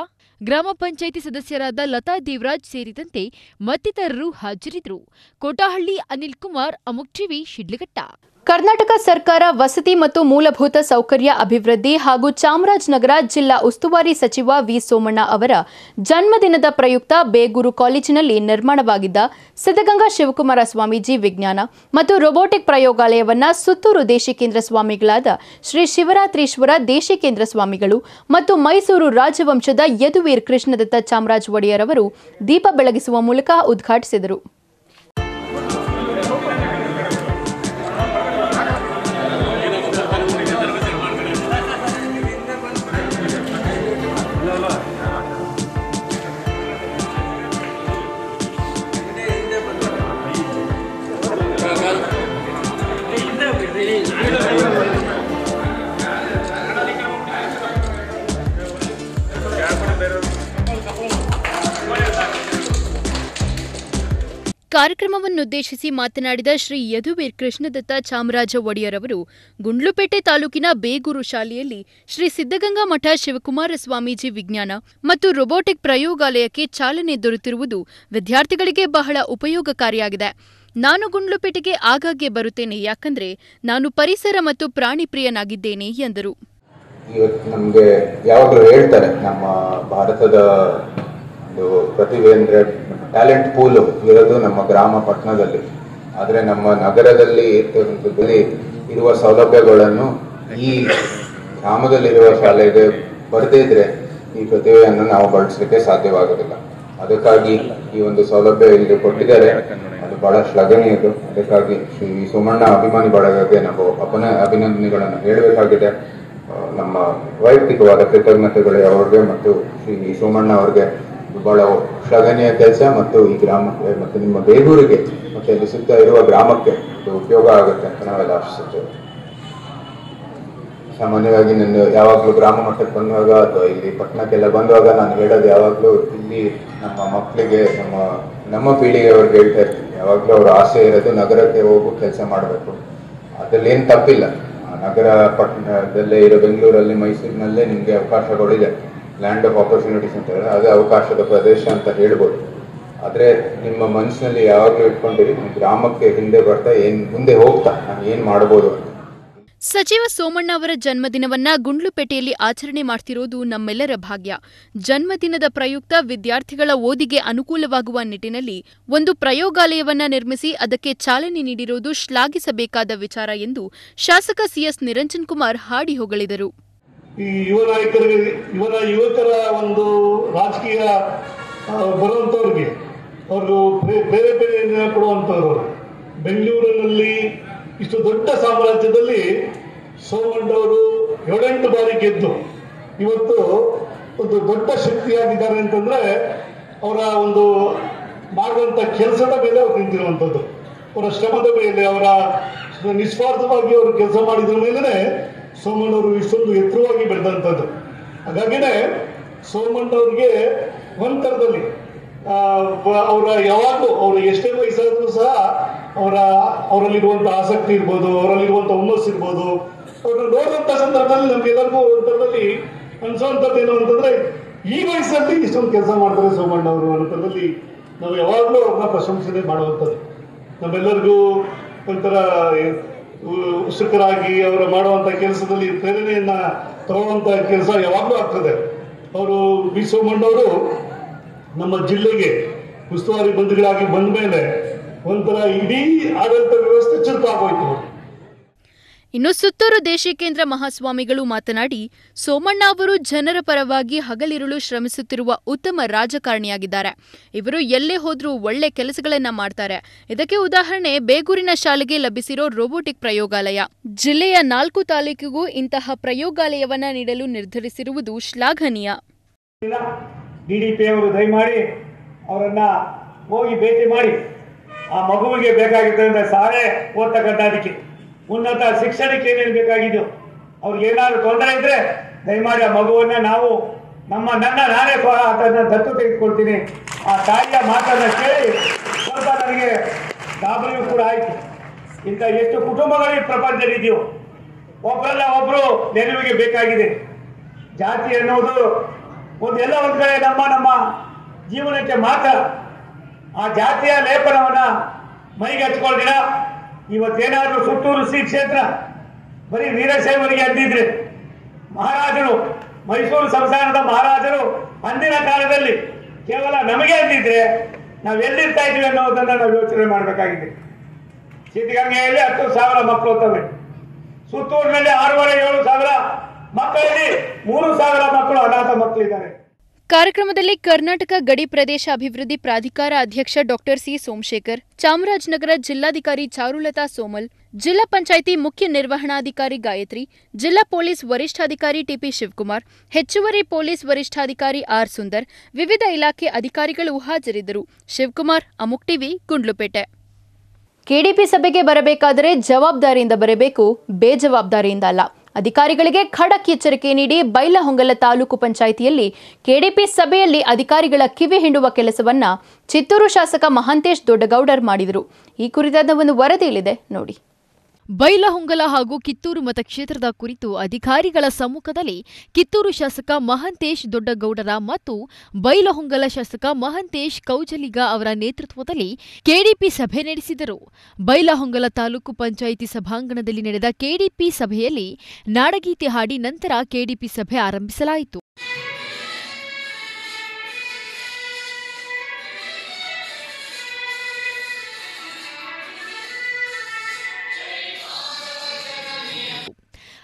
S11: ಗ್ರಾಮ ಪಂಚಾಯಿತಿ ಸದಸ್ಯರಾದ ಲತಾ ದೇವರಾಜ್ ಸೇರಿದಂತೆ ಮತ್ತಿತರರು ಹಾಜರಿದ್ದರು. ಕೋಟಹಳ್ಳಿ ಅನಿಲ್ ಕುಮಾರ್ ಅಮುಕ್ ಟಿವಿ, ಶಿಡ್ಲಘಟ್ಟ.
S1: ಕರ್ನಾಟಕ ಸರ್ಕಾರ ವಸತಿ ಮತ್ತು ಮೂಲಭೂತ ಸೌಕರ್ಯ ಅಭಿವೃದ್ಧಿ ಹಾಗೂ ಚಾಮರಾಜನಗರ ಜಿಲ್ಲಾ ಉಸ್ತುವಾರಿ ಸಚಿವ ವಿ ಸೋಮಣ್ಣ ಅವರ ಜನ್ಮದಿನದ ಪ್ರಯುಕ್ತ ಬೇಗೂರು ಕಾಲೇಜಿನಲ್ಲಿ ನಿರ್ಮಾಣವಾಗಿದ್ದ ಸಿದ್ಧಗಂಗಾ ಶಿವಕುಮಾರ ಸ್ವಾಮೀಜಿ ವಿಜ್ಞಾನ ಮತ್ತು ರೊಬೋಟಿಕ್ ಪ್ರಯೋಗಾಲಯವನ್ನು ಸುತ್ತೂರು ದೇಶಿಕೇಂದ್ರ ಸ್ವಾಮಿಗಳಾದ ಶ್ರೀ ಶಿವರಾತ್ರೀಶ್ವರ ದೇಶಿಕೇಂದ್ರ ಸ್ವಾಮಿಗಳು ಮತ್ತು ಮೈಸೂರು ರಾಜವಂಶದ ಯದುವೀರ್ ಕೃಷ್ಣದತ್ತ ಚಾಮರಾಜ ಒಡೆಯರ್ ಅವರು ದೀಪ ಬೆಳಗಿಸುವ ಮೂಲಕ ಉದ್ಘಾಟಿಸಿದರು. ಕಾರ್ಯಕ್ರಮವನ್ನುದ್ದೇಶಿಸಿ ಮಾತನಾಡಿದ ಶ್ರೀ ಯದುವೀರ್ ಕೃಷ್ಣದತ್ತ ಚಾಮರಾಜ ಒಡೆಯರ್ ಅವರು ಗುಂಡ್ಲುಪೇಟೆ ತಾಲೂಕಿನ ಬೇಗೂರು ಶಾಲೆಯಲ್ಲಿ ಶ್ರೀ ಸಿದ್ದಗಂಗಾ ಮಠ ಶಿವಕುಮಾರ ಸ್ವಾಮೀಜಿ ವಿಜ್ಞಾನ ಮತ್ತು ರೊಬೋಟಿಕ್ ಪ್ರಯೋಗಾಲಯಕ್ಕೆ ಚಾಲನೆ ದೊರೆತಿರುವುದು ವಿದ್ಯಾರ್ಥಿಗಳಿಗೆ ಬಹಳ ಉಪಯೋಗಕಾರಿಯಾಗಿದೆ. ನಾನು ಗುಂಡ್ಲುಪೇಟೆಗೆ ಆಗಾಗ್ಗೆ ಬರುತ್ತೇನೆ, ಯಾಕಂದ್ರೆ ನಾನು ಪರಿಸರ ಮತ್ತು ಪ್ರಾಣಿ ಪ್ರಿಯನಾಗಿದ್ದೇನೆ, ಎಂದರು.
S14: ನಮ್ಮ ಭಾರತದ ಒಂದು ಪ್ರತಿಭೆ ಅಂದರೆ ಟ್ಯಾಲೆಂಟ್ ಪೂಲ್ ಇರೋದು ನಮ್ಮ ಗ್ರಾಮ ಪಟ್ಟಣದಲ್ಲಿ. ಆದರೆ ನಮ್ಮ ನಗರದಲ್ಲಿ ಇರುವ ಸೌಲಭ್ಯಗಳನ್ನು ಈ ಗ್ರಾಮದಲ್ಲಿರುವ ಶಾಲೆಗೆ ಬರದೇ ಇದ್ರೆ ಈ ಪ್ರತಿಭೆಯನ್ನು ನಾವು ಬಳಸಲಿಕ್ಕೆ ಸಾಧ್ಯವಾಗೋದಿಲ್ಲ. ಅದಕ್ಕಾಗಿ ಈ ಒಂದು ಸೌಲಭ್ಯ ಇಲ್ಲಿ ಕೊಟ್ಟಿದ್ದಾರೆ. ಅದು ಬಹಳ ಶ್ಲಾಘನೀಯದು ಅದಕ್ಕಾಗಿ ಶ್ರೀ ಸುಮಣ್ಣ ಅಭಿಮಾನಿ ಬಳಗಕ್ಕೆ ನಾವು ಅಪನ ಅಭಿನಂದನೆಗಳನ್ನು ಹೇಳಬೇಕಾಗಿದೆ. ನಮ್ಮ ವೈಯಕ್ತಿಕವಾದ ಕೃತಜ್ಞತೆಗಳು ಅವ್ರಿಗೆ ಮತ್ತು ಶ್ರೀ ಸೋಮಣ್ಣ ಅವ್ರಿಗೆ ಬಹಳ ಶ್ಲಾಘನೀಯ ಕೆಲಸ ಮತ್ತು ಈ ಗ್ರಾಮಕ್ಕೆ ಮತ್ತು ನಿಮ್ಮ ಬೇಗೂರಿಗೆ ಮತ್ತು ಇಲ್ಲಿ ಸುತ್ತ ಇರುವ ಗ್ರಾಮಕ್ಕೆ ಇದು ಉಪಯೋಗ ಆಗುತ್ತೆ ಅಂತ ನಾವೆಲ್ಲ ಆಶಿಸುತ್ತೇವೆ. ಸಾಮಾನ್ಯವಾಗಿ ನಾನು ಯಾವಾಗಲೂ ಗ್ರಾಮ ಮಟ್ಟಕ್ಕೆ ಬಂದಾಗ ಅಥವಾ ಇಲ್ಲಿ ಪಟ್ಟಣಕ್ಕೆಲ್ಲ ಬಂದಾಗ ನಾನು ಹೇಳೋದು ಯಾವಾಗಲೂ ಇಲ್ಲಿ ನಮ್ಮ ಮಕ್ಕಳಿಗೆ, ನಮ್ಮ ನಮ್ಮ ಪೀಳಿಗೆಯವ್ರಿಗೆ ಹೇಳ್ತಾ ಇರ್ತೀನಿ. ಯಾವಾಗಲೂ ಅವ್ರ ಆಸೆ ಇರೋದು ನಗರಕ್ಕೆ ಹೋಗು ಕೆಲಸ ಮಾಡಬೇಕು. ಅದ್ರಲ್ಲಿ ಏನು ತಪ್ಪಿಲ್ಲ ನಗರ ಪಟ್ಟಣದಲ್ಲೇ ಇರೋ ಬೆಂಗಳೂರಲ್ಲಿ ಮೈಸೂರಿನಲ್ಲೇ ನಿಮಗೆ ಅವಕಾಶಗಳಿದೆ ಲ್ಯಾಂಡ್ ಆಫ್ ಆಪರ್ಚುನಿಟೀಸ್ ಅಂತ ಹೇಳಿದ್ರೆ ಅದೇ ಅವಕಾಶದ ಪ್ರದೇಶ ಅಂತ ಹೇಳ್ಬೋದು. ಆದರೆ ನಿಮ್ಮ ಮನಸ್ಸಿನಲ್ಲಿ ಯಾವಾಗಲೂ ಇಟ್ಕೊಂಡಿರಿ ಗ್ರಾಮಕ್ಕೆ ಹಿಂದೆ ಬರ್ತಾ ಏನು ಮುಂದೆ ಹೋಗ್ತಾ, ನಾನು ಏನು ಮಾಡ್ಬೋದು ಅಂತ.
S1: ಸಚಿವ ಸೋಮಣ್ಣ ಅವರ ಜನ್ಮದಿನವನ್ನ ಗುಂಡ್ಲುಪೇಟೆಯಲ್ಲಿ ಆಚರಣೆ ಮಾಡ್ತಿರೋದು ನಮ್ಮೆಲ್ಲರ ಭಾಗ್ಯ. ಜನ್ಮದಿನದ ಪ್ರಯುಕ್ತ ವಿದ್ಯಾರ್ಥಿಗಳ ಓದಿಗೆ ಅನುಕೂಲವಾಗುವ ನಿಟ್ಟಿನಲ್ಲಿ ಒಂದು ಪ್ರಯೋಗಾಲಯವನ್ನ ನಿರ್ಮಿಸಿ ಅದಕ್ಕೆ ಚಾಲನೆ ನೀಡಿರುವುದು ಶ್ಲಾಘಿಸಬೇಕಾದ ವಿಚಾರ ಎಂದು ಶಾಸಕ ಸಿಎಸ್ ನಿರಂಜನ್ ಕುಮಾರ್ ಹಾಡಿ ಹೊಗಳಿದರು.
S15: ಈ ಯುವ ನಾಯಕರಿಗೆ ಯುವನ ಯುವಕರ ಒಂದು ರಾಜಕೀಯ ಬರುವಂಥವ್ರಿಗೆ ಅವರು ಬೇರೆ ಬೇರೆ ಕೊಡುವಂಥವ್ರು ಬೆಂಗಳೂರಿನಲ್ಲಿ ಇಷ್ಟು ದೊಡ್ಡ ಸಾಮ್ರಾಜ್ಯದಲ್ಲಿ ಸೋಮಣ್ಣವರು ಏಳೆಂಟು ಬಾರಿ ಗೆದ್ದು, ಇವತ್ತು ಒಂದು ದೊಡ್ಡ ಶಕ್ತಿಯಾಗಿದ್ದಾರೆ ಅಂತಂದ್ರೆ ಅವರ ಒಂದು ಮಾಡುವಂಥ ಕೆಲಸದ ಮೇಲೆ ಅವ್ರು ನಿಂತಿರುವಂಥದ್ದು. ಅವರ ಶ್ರಮದ ಮೇಲೆ, ಅವರ ನಿಸ್ವಾರ್ಥವಾಗಿ ಅವರು ಕೆಲಸ ಮಾಡಿದ್ರ ಮೇಲೇ ಸೋಮಣ್ಣವರು ಇಷ್ಟೊಂದು ಎತ್ತರವಾಗಿ ಬೆಳೆದಂಥದ್ದು. ಹಾಗಾಗಿನೇ ಸೋಮಣ್ಣವ್ರಿಗೆ ಆ, ಅವರ ಯಾವಾಗಲೂ ಅವರು ಎಷ್ಟೇ ವಯಸ್ಸಾದರೂ ಸಹ ಅವರ ಅವರಲ್ಲಿರುವಂಥ ಆಸಕ್ತಿ ಇರ್ಬೋದು ಅವರಲ್ಲಿರುವಂಥ ಹುಮ್ಮಸ್ಸು ಇರ್ಬೋದು ಅವ್ರನ್ನ ನೋಡುವಂಥ ಸಂದರ್ಭದಲ್ಲಿ ನಮಗೆಲ್ಲರಿಗೂ ಒಂಥರದಲ್ಲಿ ಅನ್ಸೋವಂಥದ್ದು ಏನು ಅಂತಂದರೆ ಈ ವಯಸ್ಸಲ್ಲಿ ಇಷ್ಟೊಂದು ಕೆಲಸ ಮಾಡ್ತಾರೆ ಸೋಮಣ್ಣ ಅವರು ಅನ್ನೋದ್ರಲ್ಲಿ ನಾವು ಯಾವಾಗಲೂ ಅವ್ರನ್ನ ಪ್ರಶಂಸನೆ ಮಾಡುವಂಥದ್ದು. ನಮ್ಮೆಲ್ಲರಿಗೂ ಒಂಥರ ಉತ್ಸುಕರಾಗಿ ಅವರು ಮಾಡುವಂಥ ಕೆಲಸದಲ್ಲಿ ಪ್ರೇರಣೆಯನ್ನ ತಗೊಳ್ಳುವಂಥ ಕೆಲಸ ಯಾವಾಗಲೂ ಆಗ್ತದೆ. ಅವರು ಬಿ ಸೋಮಣ್ಣವರು ನಮ್ಮ ಜಿಲ್ಲೆಗೆ ಉಸ್ತುವಾರಿ ಬಂಧುಗಳಾಗಿ ಬಂದ ಮೇಲೆ ಒಂಥರ ಇಡೀ ಆಡಳಿತ ವ್ಯವಸ್ಥೆ ಚುರುಕಾಗೋಯ್ತು.
S1: ಇನ್ನು ಸುತ್ತೂರು ದೇಶಿಕೇಂದ್ರ ಮಹಾಸ್ವಾಮಿಗಳು ಮಾತನಾಡಿ, ಸೋಮಣ್ಣ ಅವರು ಜನರ ಪರವಾಗಿ ಹಗಲಿರುಳು ಶ್ರಮಿಸುತ್ತಿರುವ ಉತ್ತಮ ರಾಜಕಾರಣಿಯಾಗಿದ್ದಾರೆ. ಇವರು ಎಲ್ಲೇ ಹೋದರೂ ಒಳ್ಳೆ ಕೆಲಸಗಳನ್ನ ಮಾಡ್ತಾರೆ. ಇದಕ್ಕೆ ಉದಾಹರಣೆ, ಬೇಗೂರಿನ ಶಾಲೆಗೆ ಲಭಿಸಿರೋ ರೋಬೋಟಿಕ್ ಪ್ರಯೋಗಾಲಯ. ಜಿಲ್ಲೆಯ ನಾಲ್ಕು ತಾಲೂಕಿಗೂ ಇಂತಹ ಪ್ರಯೋಗಾಲಯವನ್ನ ನೀಡಲು ನಿರ್ಧರಿಸಿರುವುದು ಶ್ಲಾಘನೀಯ.
S15: ಹೋಗಿ ಭೇಟಿ ಮಾಡಿ. ಆ ಮಗುವಿಗೆ ಬೇಕಾಗಿದ್ದರಿಂದ ಸಾರೇ ಓದ್ತಕ್ಕಂಥದಕ್ಕೆ ಉನ್ನತ ಶಿಕ್ಷಣಕ್ಕೆ ಏನೇನು ಬೇಕಾಗಿದೆಯೋ ಅವ್ರಿಗೆ ಏನಾದರೂ ತೊಂದರೆ ಇದ್ರೆ ದಯಮಾಡಿ ಆ ಮಗುವನ್ನ ನಾವು ನಮ್ಮ ನನ್ನ ನಾನೇ ಸ್ವಹ ಅದನ್ನ ದತ್ತು ತೆಗೆದುಕೊಳ್ತೀನಿ. ಆ ತಾಯಿಯ ಮಾತನ್ನ ಕೇಳಿ ಸ್ವಲ್ಪ ನನಗೆ ಗಾಬರಿಯೂ ಕೂಡ ಆಯಿತು. ಇಂಥ ಎಷ್ಟು ಕುಟುಂಬಗಳು ಈ ಪ್ರಪಂಚದಲ್ಲಿದೆಯೋ ಒಬ್ಬರಲ್ಲ ಒಬ್ಬರು ನೆರವಿಗೆ ಬೇಕಾಗಿದೆ. ಜಾತಿ ಎನ್ನುವುದು ಒಂದು ಎಲ್ಲ ಒಂದು ಕಡೆ ನಮ್ಮ ನಮ್ಮ ಜೀವನಕ್ಕೆ ಮಾತ್ರ. ಆ ಜಾತಿಯ ಲೇಪನವನ್ನು ಮೈಗೆ ಹಚ್ಕೊಳ್ದಿರ ಇವತ್ತೇನಾದ್ರೂ ಸುತ್ತೂರು ಶ್ರೀ ಕ್ಷೇತ್ರ, ಬರೀ ವೀರಶೈವರಿಗೆ ಅಂದಿದ್ರೆ ಮಹಾರಾಜರು, ಮೈಸೂರು ಸಂಸ್ಥಾನದ ಮಹಾರಾಜರು ಅಂದಿನ ಕಾಲದಲ್ಲಿ ಕೇವಲ ನಮಗೆ ಅಂದಿದ್ರೆ ನಾವು ಎಲ್ಲಿರ್ತಾ ಇದ್ವಿ ಅನ್ನೋದನ್ನ ನಾವು ಯೋಚನೆ ಮಾಡಬೇಕಾಗಿದೆ. ಸಿದ್ಧಗಂಗೆಯಲ್ಲಿ ಹತ್ತು ಸಾವಿರ ಮಕ್ಕಳು ಹೋಗ್ತವೆ ಸುತ್ತೂರಿನಲ್ಲಿ ಆರೂವರೆ ಏಳು ಸಾವಿರ ಮಕ್ಕಳಲ್ಲಿ ಮೂರು ಸಾವಿರ ಮಕ್ಕಳು ಅನಾಥ ಮಕ್ಕಳಿದ್ದಾರೆ.
S1: ಕಾರ್ಯಕ್ರಮದಲ್ಲಿ ಕರ್ನಾಟಕ ಗಡಿ ಪ್ರದೇಶ ಅಭಿವೃದ್ಧಿ ಪ್ರಾಧಿಕಾರ ಅಧ್ಯಕ್ಷ ಡಾಕ್ಟರ್ ಸಿ ಸೋಮಶೇಖರ್, ಚಾಮರಾಜನಗರ ಜಿಲ್ಲಾಧಿಕಾರಿ ಚಾರುಲತಾ ಸೋಮಲ್, ಜಿಲ್ಲಾ ಪಂಚಾಯಿತಿ ಮುಖ್ಯ ನಿರ್ವಹಣಾಧಿಕಾರಿ ಗಾಯತ್ರಿ, ಜಿಲ್ಲಾ ಪೊಲೀಸ್ ವರಿಷ್ಠಾಧಿಕಾರಿ ಟಿಪಿ ಶಿವಕುಮಾರ್, ಹೆಚ್ಚುವರಿ ಪೊಲೀಸ್ ವರಿಷ್ಠಾಧಿಕಾರಿ ಆರ್ ಸುಂದರ್, ವಿವಿಧ ಇಲಾಖೆ ಅಧಿಕಾರಿಗಳು ಹಾಜರಿದ್ದರು. ಶಿವಕುಮಾರ್, ಅಮುಕ್ ಟಿವಿ ಗುಂಡ್ಲುಪೇಟೆ ಕೆಡಿಪಿ ಸಭೆಗೆ ಬರಬೇಕಾದರೆ ಜವಾಬ್ದಾರಿಯಿಂದ ಬರಬೇಕು, ಬೇಜವಾಬ್ದಾರಿಯಿಂದ ಅಲ್ಲ. ಅಧಿಕಾರಿಗಳಿಗೆ ಖಡಕ್ ಎಚ್ಚರಿಕೆ ನೀಡಿ ಬೈಲಹೊಂಗಲ ತಾಲೂಕು ಪಂಚಾಯಿತಿಯಲ್ಲಿ ಕೆಡಿಪಿ ಸಭೆಯಲ್ಲಿ ಅಧಿಕಾರಿಗಳ ಕಿವಿ ಹಿಂಡುವ ಕೆಲಸವನ್ನ ಚಿತ್ತೂರು ಶಾಸಕ ಮಹಾಂತೇಶ್ ದೊಡ್ಡಗೌಡರ್ ಮಾಡಿದರು. ಈ ಕುರಿತಾದ ಒಂದು ವರದಿಯಲ್ಲಿದೆ. ನೋಡಿ.
S11: ಬೈಲಹೊಂಗಲ ಹಾಗೂ ಕಿತ್ತೂರು ಮತಕ್ಷೇತ್ರದ ಕುರಿತು ಅಧಿಕಾರಿಗಳ ಸಮ್ಮುಖದಲ್ಲಿ ಕಿತ್ತೂರು ಶಾಸಕ ಮಹಂತೇಶ್ ದೊಡ್ಡಗೌಡರ ಮತ್ತು ಬೈಲಹೊಂಗಲ ಶಾಸಕ ಮಹಂತೇಶ್ ಕೌಜಲಿಗ ಅವರ ನೇತೃತ್ವದಲ್ಲಿ ಕೆಡಿಪಿ ಸಭೆ ನಡೆಸಿದರು. ಬೈಲಹೊಂಗಲ ತಾಲೂಕು ಪಂಚಾಯಿತಿ ಸಭಾಂಗಣದಲ್ಲಿ ನಡೆದ ಕೆಡಿಪಿ ಸಭೆಯಲ್ಲಿ ನಾಡಗೀತೆ ಹಾಡಿ ನಂತರ ಕೆಡಿಪಿ ಸಭೆ ಆರಂಭಿಸಲಾಯಿತು.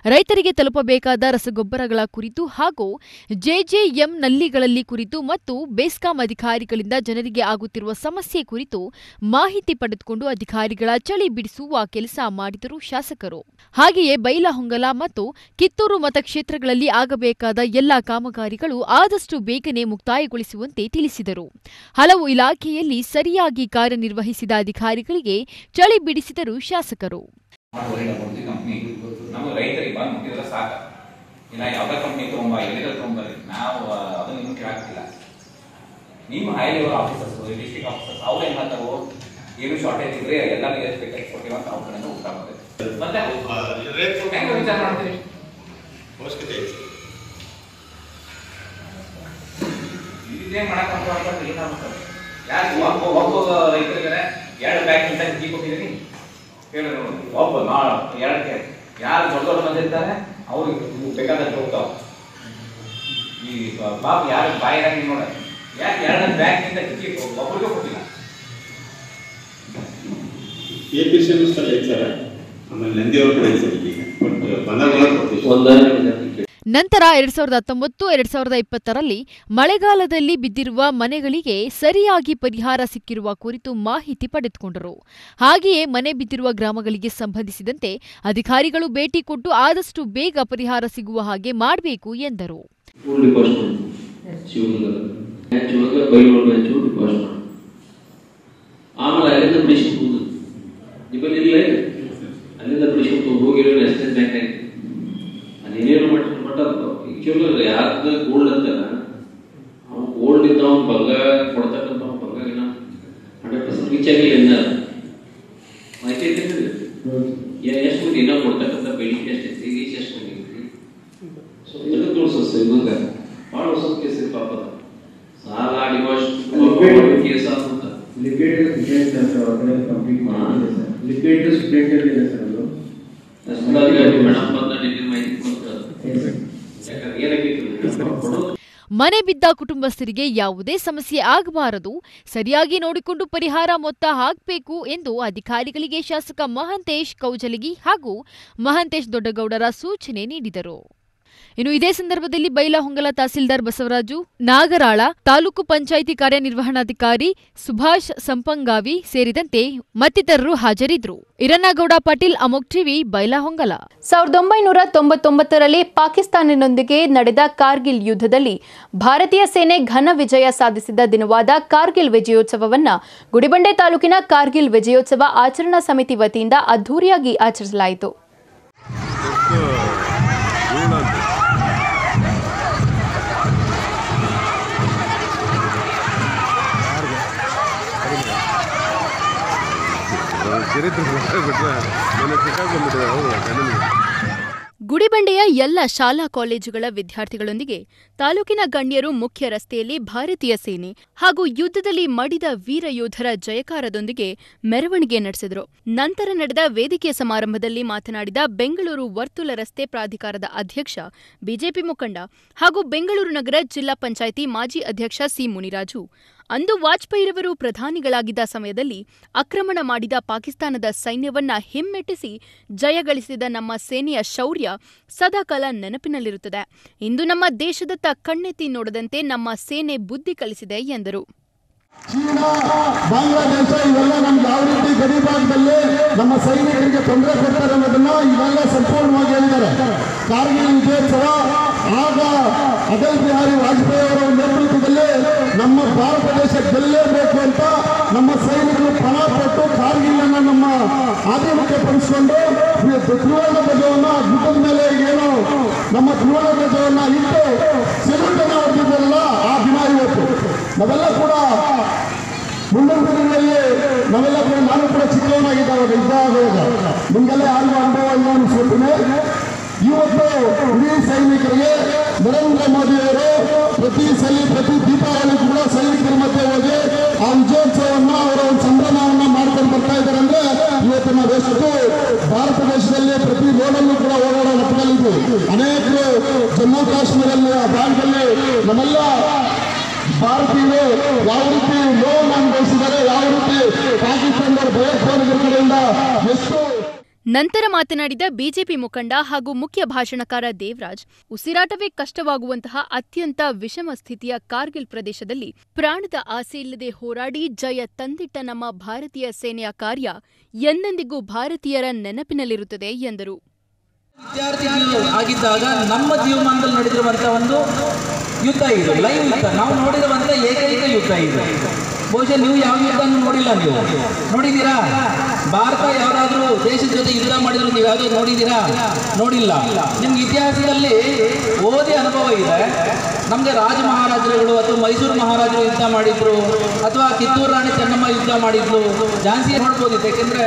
S11: ರೈತರಿಗೆ ತಲುಪಬೇಕಾದ ರಸಗೊಬ್ಬರಗಳ ಕುರಿತು ಹಾಗೂ ಜೆಜೆಎಂ ನಲ್ಲಿಗಳಲ್ಲಿ ಕುರಿತು ಮತ್ತು ಬೆಸ್ಕಾಂ ಅಧಿಕಾರಿಗಳಿಂದ ಜನರಿಗೆ ಆಗುತ್ತಿರುವ ಸಮಸ್ಯೆ ಕುರಿತು ಮಾಹಿತಿ ಪಡೆದುಕೊಂಡು ಅಧಿಕಾರಿಗಳ ಚಳಿ ಬಿಡಿಸುವ ಕೆಲಸ ಮಾಡಿದರು ಶಾಸಕರು. ಹಾಗೆಯೇ ಬೈಲಹೊಂಗಲ ಮತ್ತು ಕಿತ್ತೂರು ಮತಕ್ಷೇತ್ರಗಳಲ್ಲಿ ಆಗಬೇಕಾದ ಎಲ್ಲಾ ಕಾಮಗಾರಿಗಳು ಆದಷ್ಟು ಬೇಗನೆ ಮುಕ್ತಾಯಗೊಳಿಸುವಂತೆ ತಿಳಿಸಿದರು. ಹಲವು ಇಲಾಖೆಯಲ್ಲಿ ಸರಿಯಾಗಿ ಕಾರ್ಯನಿರ್ವಹಿಸಿದ ಅಧಿಕಾರಿಗಳಿಗೆ ಚಳಿ ಬಿಡಿಸಿದರು ಶಾಸಕರು.
S16: ರೈತರಿಗೆ ಬಂದು ಮುಟ್ಟಿದ್ರೆ ಸಾಕ. ಇನ್ನ ಯಾವ್ದೇ ಕಂಪ್ನಿ ತಗೊಂಬ ಎಲ್ಲಿದ್ರೆ ತಗೊಂಬರ್ರಿ ನಾವು ಅದನ್ನ ನಿಮ್ಗೆ ಕೇಳಾಗ್ತಿಲ್ಲ ನಿಮ್ಮ high level officers district officers ಅವ್ರು ಏನ್ ಮಾಡ್ತಾವು ಏನು ಶಾರ್ಟೇಜ್ ಇದ್ರೆ ಎಲ್ಲರಿಗೂ ಎಷ್ಟು ಬೇಕಾಗಿ ಕೊಟ್ಟಿವ ಅಂತ ಅವ್ರ ಕಡೆಯಿಂದ ಉತ್ತರ ಬರ್ತದೆ ಮತ್ತೆ? ಹೆಂಗ ವಿಚಾರ ಮಾಡ್ತೀರಿ? ಇದೇನ್ ಮಾಡಕ್ ಅಂತ ಏನಾಗ್ತದೆ ಯಾರು ಒಬ್ಬ ಒಬ್ಬ ರೈತರಿಗೆ ಎರಡು ಬ್ಯಾಗ್ ಜೀಪ್ ಹೋಗಿದ್ದೀನಿ ಹೇಳಿ ನೋಡಿ. ಒಬ್ಬ ನಾ ಎರಡು ಯಾರು ದೊಡ್ಡ ದೊಡ್ಡ ಬಂದಿರ್ತಾರೆ ಅವ್ರಿಗೆ ಬೇಕಾದಷ್ಟು ಹೋಗ್ತಾವ. ಈ ಬಾಬು ಯಾರು ಬಾಯಿರಾಗಿ ನೋಡ. ಯಾಕೆ ಎರಡು ಬ್ಯಾಂಕ್ ಇಂದ ಜೀಪ್ ಒಬ್ಬರಿಗೂ ಕೊಟ್ಟಿಲ್ಲ?
S17: ಎ ಪಿ ಸಿ ಸರ್ ಆಮೇಲೆ ನಂದಿಯವ್ರ ಕಡೆ ಕೂಡ ಸರ್ ಈಗ. ಬಟ್ ಬಂದಾಗ ಕೊಡ್ತೀವಿ.
S11: ನಂತರ ಎರಡ್ ಸಾವಿರದ ಹತ್ತೊಂಬತ್ತು, ಎರಡ್ ಸಾವಿರದ ಇಪ್ಪತ್ತರಲ್ಲಿ ಮಳೆಗಾಲದಲ್ಲಿ ಬಿದ್ದಿರುವ ಮನೆಗಳಿಗೆ ಸರಿಯಾಗಿ ಪರಿಹಾರ ಸಿಕ್ಕಿರುವ ಕುರಿತು ಮಾಹಿತಿ ಪಡೆದುಕೊಂಡರು. ಹಾಗೆಯೇ ಮನೆ ಬಿದ್ದಿರುವ ಗ್ರಾಮಗಳಿಗೆ ಸಂಬಂಧಿಸಿದಂತೆ ಅಧಿಕಾರಿಗಳು ಭೇಟಿ ಕೊಟ್ಟು ಆದಷ್ಟು ಬೇಗ ಪರಿಹಾರ ಸಿಗುವ ಹಾಗೆ ಮಾಡಬೇಕು ಎಂದರು.
S18: ಫುಲ್ ಅಲ್ಲಿಂದ ಬಿಡಿಸ್ಕೊಂಡು ಹೋಗುದು ನಿಮ್ಮಲ್ಲಿ ಇಲ್ಲ ಏನು? ಅಲ್ಲಿಂದ ಬಿಡಿಸ್ಕೊಂಡು ಹೋಗಿರೋ ಎಸ್ಟೇಟ್ ಬ್ಯಾಂಕ್ ಆಗಿ ಅದೇನೇನು ಮಟ್ಟ ಮಟ್ಟ ಆಕ್ಚುಲಿ ಯಾರ್ದು ಗೋಲ್ಡ್ ಅಂತಲ್ಲ ಅವ್ನು ಗೋಲ್ಡ್ ಇದ್ದ ಅವ್ನು ಬಂಗಾರ ಕೊಡ್ತಕ್ಕಂಥ ಅವ್ನು ಬಂಗಾರ ಹಂಡ್ರೆಡ್ ಪರ್ಸೆಂಟ್ ರೀಚ್ ಆಗಿಲ್ಲ ಇನ್ನ ಮಾಹಿತಿ ಐತೆ ಎಷ್ಟು ಮಂದಿ ಇನ್ನೂ ಕೊಡ್ತಕ್ಕಂಥ ಬೇಡಿಕೆ ಎಷ್ಟೈತಿ ರೀಚ್ ಎಷ್ಟು ಮಂದಿ ಐತಿ ಸೊ ಇದಕ್ಕೆ ತೋರಿಸ ಇವಾಗ ಭಾಳ ಹೊಸ ಕೇಸ್ ಇದೆ ಪಾಪ ಅದು. ಸಾಲ ಡಿಪಾಸಿಟ್ ಕೇಸ್ ಅಂತ
S19: ಲಿಕ್ವಿಡ್ ಕಂಪ್ಲೀಟ್ ಮಾಡಿದೆ ಸರ್ ಲಿಕ್ವಿಡ್ ಸ್ಪ್ಲಿಟ್ ಇದೆ ಸರ್ ಅದು
S18: ಮೇಡಮ್ ಬಂದ ನಿನ್ನೆ ಮಾಹಿತಿ ಕೊಡ್ತಾರೆ ಯಾಕಂದ್ರೆ ಏನಾಗೈತಿ
S11: ಮನೆ ಬಿದ್ದ ಕುಟುಂಬಸ್ಥರಿಗೆ ಯಾವುದೇ ಸಮಸ್ಯೆ ಆಗಬಾರದು. ಸರಿಯಾಗಿ ನೋಡಿಕೊಂಡು ಪರಿಹಾರ ಮೊತ್ತ ಹಾಕಬೇಕು ಎಂದು ಅಧಿಕಾರಿಗಳಿಗೆ ಶಾಸಕ ಮಹಂತೇಶ್ ಕೌಜಲಗಿ ಹಾಗೂ ಮಹಂತೇಶ್ ದೊಡ್ಡಗೌಡರ ಸೂಚನೆ ನೀಡಿದರು. ಇನ್ನು ಇದೇ ಸಂದರ್ಭದಲ್ಲಿ ಬೈಲಹೊಂಗಲ ತಹಸೀಲ್ದಾರ್ ಬಸವರಾಜು ನಾಗರಾಳ ತಾಲೂಕು ಪಂಚಾಯಿತಿ ಕಾರ್ಯನಿರ್ವಹಣಾಧಿಕಾರಿ ಸುಭಾಷ್ ಸಂಪಂಗಾವಿ ಸೇರಿದಂತೆ ಮತ್ತಿತರರು ಹಾಜರಿದ್ದರು. ಇರನ್ನಗೌಡ ಪಾಟೀಲ್ ಅಮೋಕ್ ಟಿವಿ ಬೈಲಹೊಂಗಲ
S1: ಸಾವಿರದ ಒಂಬೈನೂರ ತೊಂಬತ್ತೊಂಬತ್ತರಲ್ಲಿ ಪಾಕಿಸ್ತಾನದೊಂದಿಗೆ ನಡೆದ ಕಾರ್ಗಿಲ್ ಯುದ್ಧದಲ್ಲಿ ಭಾರತೀಯ ಸೇನೆ ಘನ ವಿಜಯ ಸಾಧಿಸಿದ ದಿನವಾದ ಕಾರ್ಗಿಲ್ ವಿಜಯೋತ್ಸವವನ್ನು ಗುಡಿಬಂಡೆ ತಾಲೂಕಿನ ಕಾರ್ಗಿಲ್ ವಿಜಯೋತ್ಸವ ಆಚರಣಾ ಸಮಿತಿ ವತಿಯಿಂದ ಅದ್ದೂರಿಯಾಗಿ ಆಚರಿಸಲಾಯಿತು. ಗುಡಿಬಂಡೆಯ ಎಲ್ಲ ಶಾಲಾ ಕಾಲೇಜುಗಳ ವಿದ್ಯಾರ್ಥಿಗಳೊಂದಿಗೆ ತಾಲೂಕಿನ ಗಣ್ಯರು ಮುಖ್ಯ ರಸ್ತೆಯಲ್ಲಿ ಭಾರತೀಯ ಸೇನೆ ಹಾಗೂ ಯುದ್ಧದಲ್ಲಿ ಮಡಿದ ವೀರ ಯೋಧರ ಜಯಕಾರದೊಂದಿಗೆ ಮೆರವಣಿಗೆ ನಡೆಸಿದರು. ನಂತರ ನಡೆದ ವೇದಿಕೆ ಸಮಾರಂಭದಲ್ಲಿ ಮಾತನಾಡಿದ ಬೆಂಗಳೂರು ವರ್ತುಲ ರಸ್ತೆ ಪ್ರಾಧಿಕಾರದ ಅಧ್ಯಕ್ಷ ಬಿಜೆಪಿ ಮುಖಂಡ ಹಾಗೂ ಬೆಂಗಳೂರು ನಗರ ಜಿಲ್ಲಾ ಪಂಚಾಯಿತಿ ಮಾಜಿ ಅಧ್ಯಕ್ಷ ಸಿ ಮುನಿರಾಜು. ಅಂದು ವಾಜಪೇಯಿರವರು ಪ್ರಧಾನಿಗಳಾಗಿದ್ದ ಸಮಯದಲ್ಲಿ ಆಕ್ರಮಣ ಮಾಡಿದ ಪಾಕಿಸ್ತಾನದ ಸೈನ್ಯವನ್ನ ಹಿಮ್ಮೆಟ್ಟಿಸಿ ಜಯಗಳಿಸಿದ ನಮ್ಮ ಸೇನೆಯ ಶೌರ್ಯ ಸದಾಕಾಲ ನೆನಪಿನಲ್ಲಿರುತ್ತದೆ. ಇಂದು ನಮ್ಮ ದೇಶದತ್ತ ಕಣ್ಣೆತ್ತಿ ನೋಡದಂತೆ ನಮ್ಮ ಸೇನೆ ಬುದ್ಧಿ ಕಲಿಸಿದೆ ಎಂದರು.
S20: ಬಾಂಗ್ಲಾದೇಶ ಇವೆಲ್ಲ ಯಾವ ರೀತಿ ನಮ್ಮ ಸೈನಿಕರಿಗೆ ತೊಂದರೆ ಕೊಡ್ತಾರೆ ಅನ್ನೋದನ್ನ ಇವೆಲ್ಲ ಸಂಪೂರ್ಣವಾಗಿ ಹೇಳಿದ್ದಾರೆ. ಕಾರ್ಗಿಲ್ ವಿಜಯೋತ್ಸವ ಆಗ ಅಟಲ್ ಬಿಹಾರಿ ವಾಜಪೇಯಿ ಅವರ ನೇತೃತ್ವದಲ್ಲಿ ನಮ್ಮ ಭಾರತ ದೇಶ ಗೆಲ್ಲೇಬೇಕು ಅಂತ ನಮ್ಮ ಸೈನಿಕರು ಪಣ ಕೊಟ್ಟು ಕಾರ್ಗಿಲ್ ಅನ್ನ ನಮ್ಮ ಆಧೀನಕ್ಕೆ ಪಡಿಸಿಕೊಂಡು ತ್ರಿವರ್ಣ ಧ್ವಜವನ್ನ ಯುದ್ಧದ ಮೇಲೆ ಏನು ನಮ್ಮ ತ್ರಿವರ್ಣ ಧ್ವಜವನ್ನ ಇಟ್ಟು ಸೆಲ್ಯೂಟನ್ನ ಹೊಡೆದಿದ್ದಲ್ಲ ಆ ದಿನ ಇವತ್ತು. ನಾವೆಲ್ಲ ಕೂಡ ಮುಂದಿನ ದಿನಗಳಲ್ಲಿ ನಾವೆಲ್ಲ ಕೂಡ ನಾನು ಕೂಡ ಚಿಕ್ಕವನಾಗಿದ್ದಾವಾಗ ಇದ್ದಾಗ ನಿಮಗೆಲ್ಲ ಯಾರಿಗೂ ಅನುಭವ ಇಲ್ಲ ಅನ್ಸುತ್ತೇನೆ ಇವತ್ತು ಇಡೀ ಸೈನಿಕರಿಗೆ ನರೇಂದ್ರ ಮೋದಿಯವರು ಪ್ರತಿ ಸಲ, ಪ್ರತಿ ದೀಪಾವಳಿ ಕೂಡ ಸೈನಿಕರ ಮಧ್ಯೆ ಹೋಗಿ ಆ ವಿಜಯೋತ್ಸವವನ್ನು ಅವರ ಒಂದು ಸಂಭ್ರಮವನ್ನು ಮಾಡ್ಕೊಂಡು ಬರ್ತಾ ಇದ್ದಾರೆ ಅಂದ್ರೆ ಇವತ್ತು ನಾವು ಎಷ್ಟು ಭಾರತ ದೇಶದಲ್ಲಿ ಪ್ರತಿ ರೋಡಲ್ಲೂ ಕೂಡ ಓಡಾಡೋ ಮಟ್ಟದಲ್ಲಿದ್ದು ಅನೇಕರು ಜಮ್ಮು ಕಾಶ್ಮೀರಲ್ಲಿ ಆ ಭಾಗದಲ್ಲಿ ನಮ್ಮೆಲ್ಲ ಭಾರತೀಯರು ಯಾವ ರೀತಿ ಲೋನ್ ಅನುಭವಿಸಿದ್ದಾರೆ, ಯಾವ ರೀತಿ ಪಾಕಿಸ್ತಾನದ ಭಯೋತ್ಪಾದಕರ ಕಡೆಯಿಂದ ಎಷ್ಟು
S1: ನಂತರ ಮಾತನಾಡಿದ ಬಿಜೆಪಿ ಮುಖಂಡ ಹಾಗೂ ಮುಖ್ಯ ಭಾಷಣಕಾರ ದೇವರಾಜ್, ಉಸಿರಾಟವೇ ಕಷ್ಟವಾಗುವಂತಹ ಅತ್ಯಂತ ವಿಷಮ ಸ್ಥಿತಿಯ ಕಾರ್ಗಿಲ್ ಪ್ರದೇಶದಲ್ಲಿ ಪ್ರಾಣದ ಆಸೆಯಿಲ್ಲದೆ ಹೋರಾಡಿ ಜಯ ತಂದಿಟ್ಟ ನಮ್ಮ ಭಾರತೀಯ ಸೇನೆಯ ಕಾರ್ಯ ಎಂದೆಂದಿಗೂ ಭಾರತೀಯರ ನೆನಪಿನಲ್ಲಿರುತ್ತದೆ ಎಂದರು.
S21: ಆಗಿದ್ದಾಗ ನಮ್ಮ ಜೀವಮಾನದಲ್ಲಿ ನಡೆದಿರುವಂತ ಒಂದು ಯುದ್ಧ ಇದು, ಲೈವ್ ಯುದ್ಧ. ನಾವು ನೋಡಿರುವಂತಹ ಏಕೈಕ ಯುದ್ಧ ಇದು. ಬಹುಶಃ ನೀವು ಯಾವ ಯುದ್ಧ ನೋಡಿಲ್ಲ ನೀವು. ನೋಡಿದ್ದೀರಾ? ಭಾರತ ಯಾರಾದರೂ ದೇಶದ ಜೊತೆ ಯುದ್ಧ ಮಾಡಿದ್ರು ನೀವು ಯಾವುದೋ ನೋಡಿದ್ದೀರಾ? ನೋಡಿಲ್ಲ. ನಿಮ್ಗೆ ಇತಿಹಾಸದಲ್ಲಿ ಓದಿ ಅನುಭವ ಇದೆ. ನಮಗೆ ರಾಜ ಮಹಾರಾಜರುಗಳು ಅಥವಾ ಮೈಸೂರು ಮಹಾರಾಜರು ಯುದ್ಧ ಮಾಡಿದ್ರು, ಅಥವಾ ಕಿತ್ತೂರು ರಾಣಿ ಚೆನ್ನಮ್ಮ ಯುದ್ಧ ಮಾಡಿದ್ರು ಝಾನ್ಸಿ ನೋಡ್ಬೋದಿತ್ತು ಯಾಕೆಂದ್ರೆ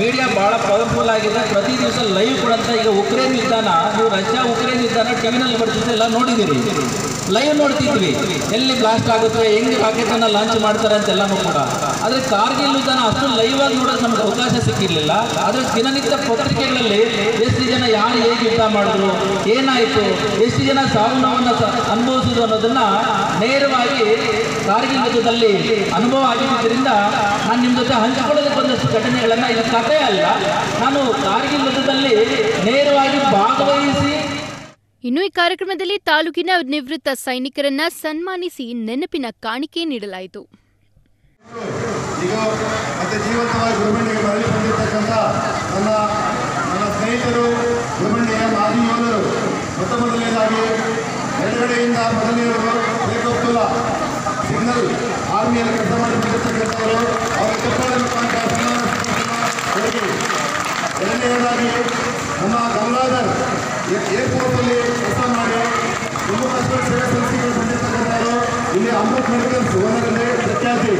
S21: ಮೀಡಿಯಾ ಬಹಳ ಪವರ್ಫುಲ್ ಆಗಿದೆ. ಪ್ರತಿ ದಿವಸ ಲೈವ್ ಕೊಡಂತ ಈಗ ಉಕ್ರೇನ್ ಯುದ್ಧನ, ನೀವು ರಷ್ಯಾ ಉಕ್ರೇನ್ ಯುದ್ಧನ ಟಿವಿನಲ್ಲಿ ಬರ್ತಿದ್ರೆ ಎಲ್ಲ ನೋಡಿದಿರಿ ಲೈವ್ ನೋಡ್ತಿದ್ವಿ. ಎಲ್ಲಿ ಬ್ಲಾಸ್ಟ್ ಆಗುತ್ತೆ, ಹೆಂಗೆ ರಾಕೆಟ್ ಅನ್ನ ಲಾಂಚ್ ಮಾಡ್ತಾರೆ ಅಂತೆಲ್ಲನೂ ಕೂಡ ಆದ್ರೆ ಕಾರ್ಗಿಲ್ ಯುದ್ಧನ ಅಷ್ಟು ಲೈವ್ ಆಗಿ ನೋಡೋದು ನಮ್ಗೆ ಅವಕಾಶ ಸಿಕ್ಕಿರಲಿಲ್ಲ. ಆದರೆ ದಿನನಿತ್ಯ ಪತ್ರಿಕೆಗಳಲ್ಲಿ ಎಷ್ಟು ಜನ ಯಾರು ಹೇಗೆ ಯುದ್ಧ ಮಾಡಿದ್ರು, ಏನಾಯ್ತು, ಎಷ್ಟು ಜನ ಸಾವು ನೋವನ್ನು ಅನುಭವಿಸಿದ್ರು ಅನ್ನೋದನ್ನ ನೇರವಾಗಿ ಕಾರ್ಗಿಲ್ ಯುದ್ಧದಲ್ಲಿ ಅನುಭವ ಆಗಿರೋದ್ರಿಂದ ನಾನು ನಿಮ್ಮ ಜೊತೆ ಹಂಚಿಕೊಳ್ಳೋದಕ್ಕೆ ಬಂದಷ್ಟು ಘಟನೆಗಳನ್ನ ಇದು ಕಥೆ ಅಲ್ಲ. ನಾನು ಕಾರ್ಗಿಲ್ ಯುದ್ಧದಲ್ಲಿ ನೇರವಾಗಿ ಭಾಗವಹಿಸಿ
S1: ಇನ್ನು ಈ ಕಾರ್ಯಕ್ರಮದಲ್ಲಿ ತಾಲೂಕಿನ ನಿವೃತ್ತ ಸೈನಿಕರನ್ನ ಸನ್ಮಾನಿಸಿ ನೆನಪಿನ ಕಾಣಿಕೆ ನೀಡಲಾಯಿತು.
S20: ಈಗ ಮತ್ತೆ ಜೀವಂತವಾಗಿ ಗುರುಮಂಡಿಗೆ ಮರಳಿ ಬಂದಿರತಕ್ಕಂಥ ನನ್ನ ನನ್ನ ಸ್ನೇಹಿತರು ಗುರುಮಂಡಿಯ ಮಾಜಿ ಯೋಧರು ಮೊತ್ತ ಮೊದಲನೇದಾಗಿ ಎಡಗಡೆಯಿಂದ ಮೊದಲನೆಯವರು ಶೇಖ್ ಅಬ್ದುಲ್ಲಾ. ಸಿಗ್ನಲ್ ಆರ್ಮಿಯಲ್ಲಿ ಕೆಲಸ ಮಾಡಿ ಬಂದಿರತಕ್ಕಂಥವರು. ಅವರ ಚಪ್ಪಾಳೆ ಮುಖಾಂತರ ಎರಡನೆಯದಾಗಿ ನಮ್ಮ ಗಂಗಾಧರ್ ಏರ್ಪೋರ್ಟಲ್ಲಿ ಕೆಲಸ ಮಾಡಿ ಜಮ್ಮು ಕಾಶ್ಮೀರ ಸೇವೆ ಸಲ್ಲಿಸಿಕೊಂಡು ಬಂದಿರತಕ್ಕಂಥವರು. ಇಲ್ಲಿ ಅಮೃತ್ ಮೆಡಿಕಲ್ಸ್ ಓನರಲ್ಲಿ ಪ್ರಖ್ಯಾತಿ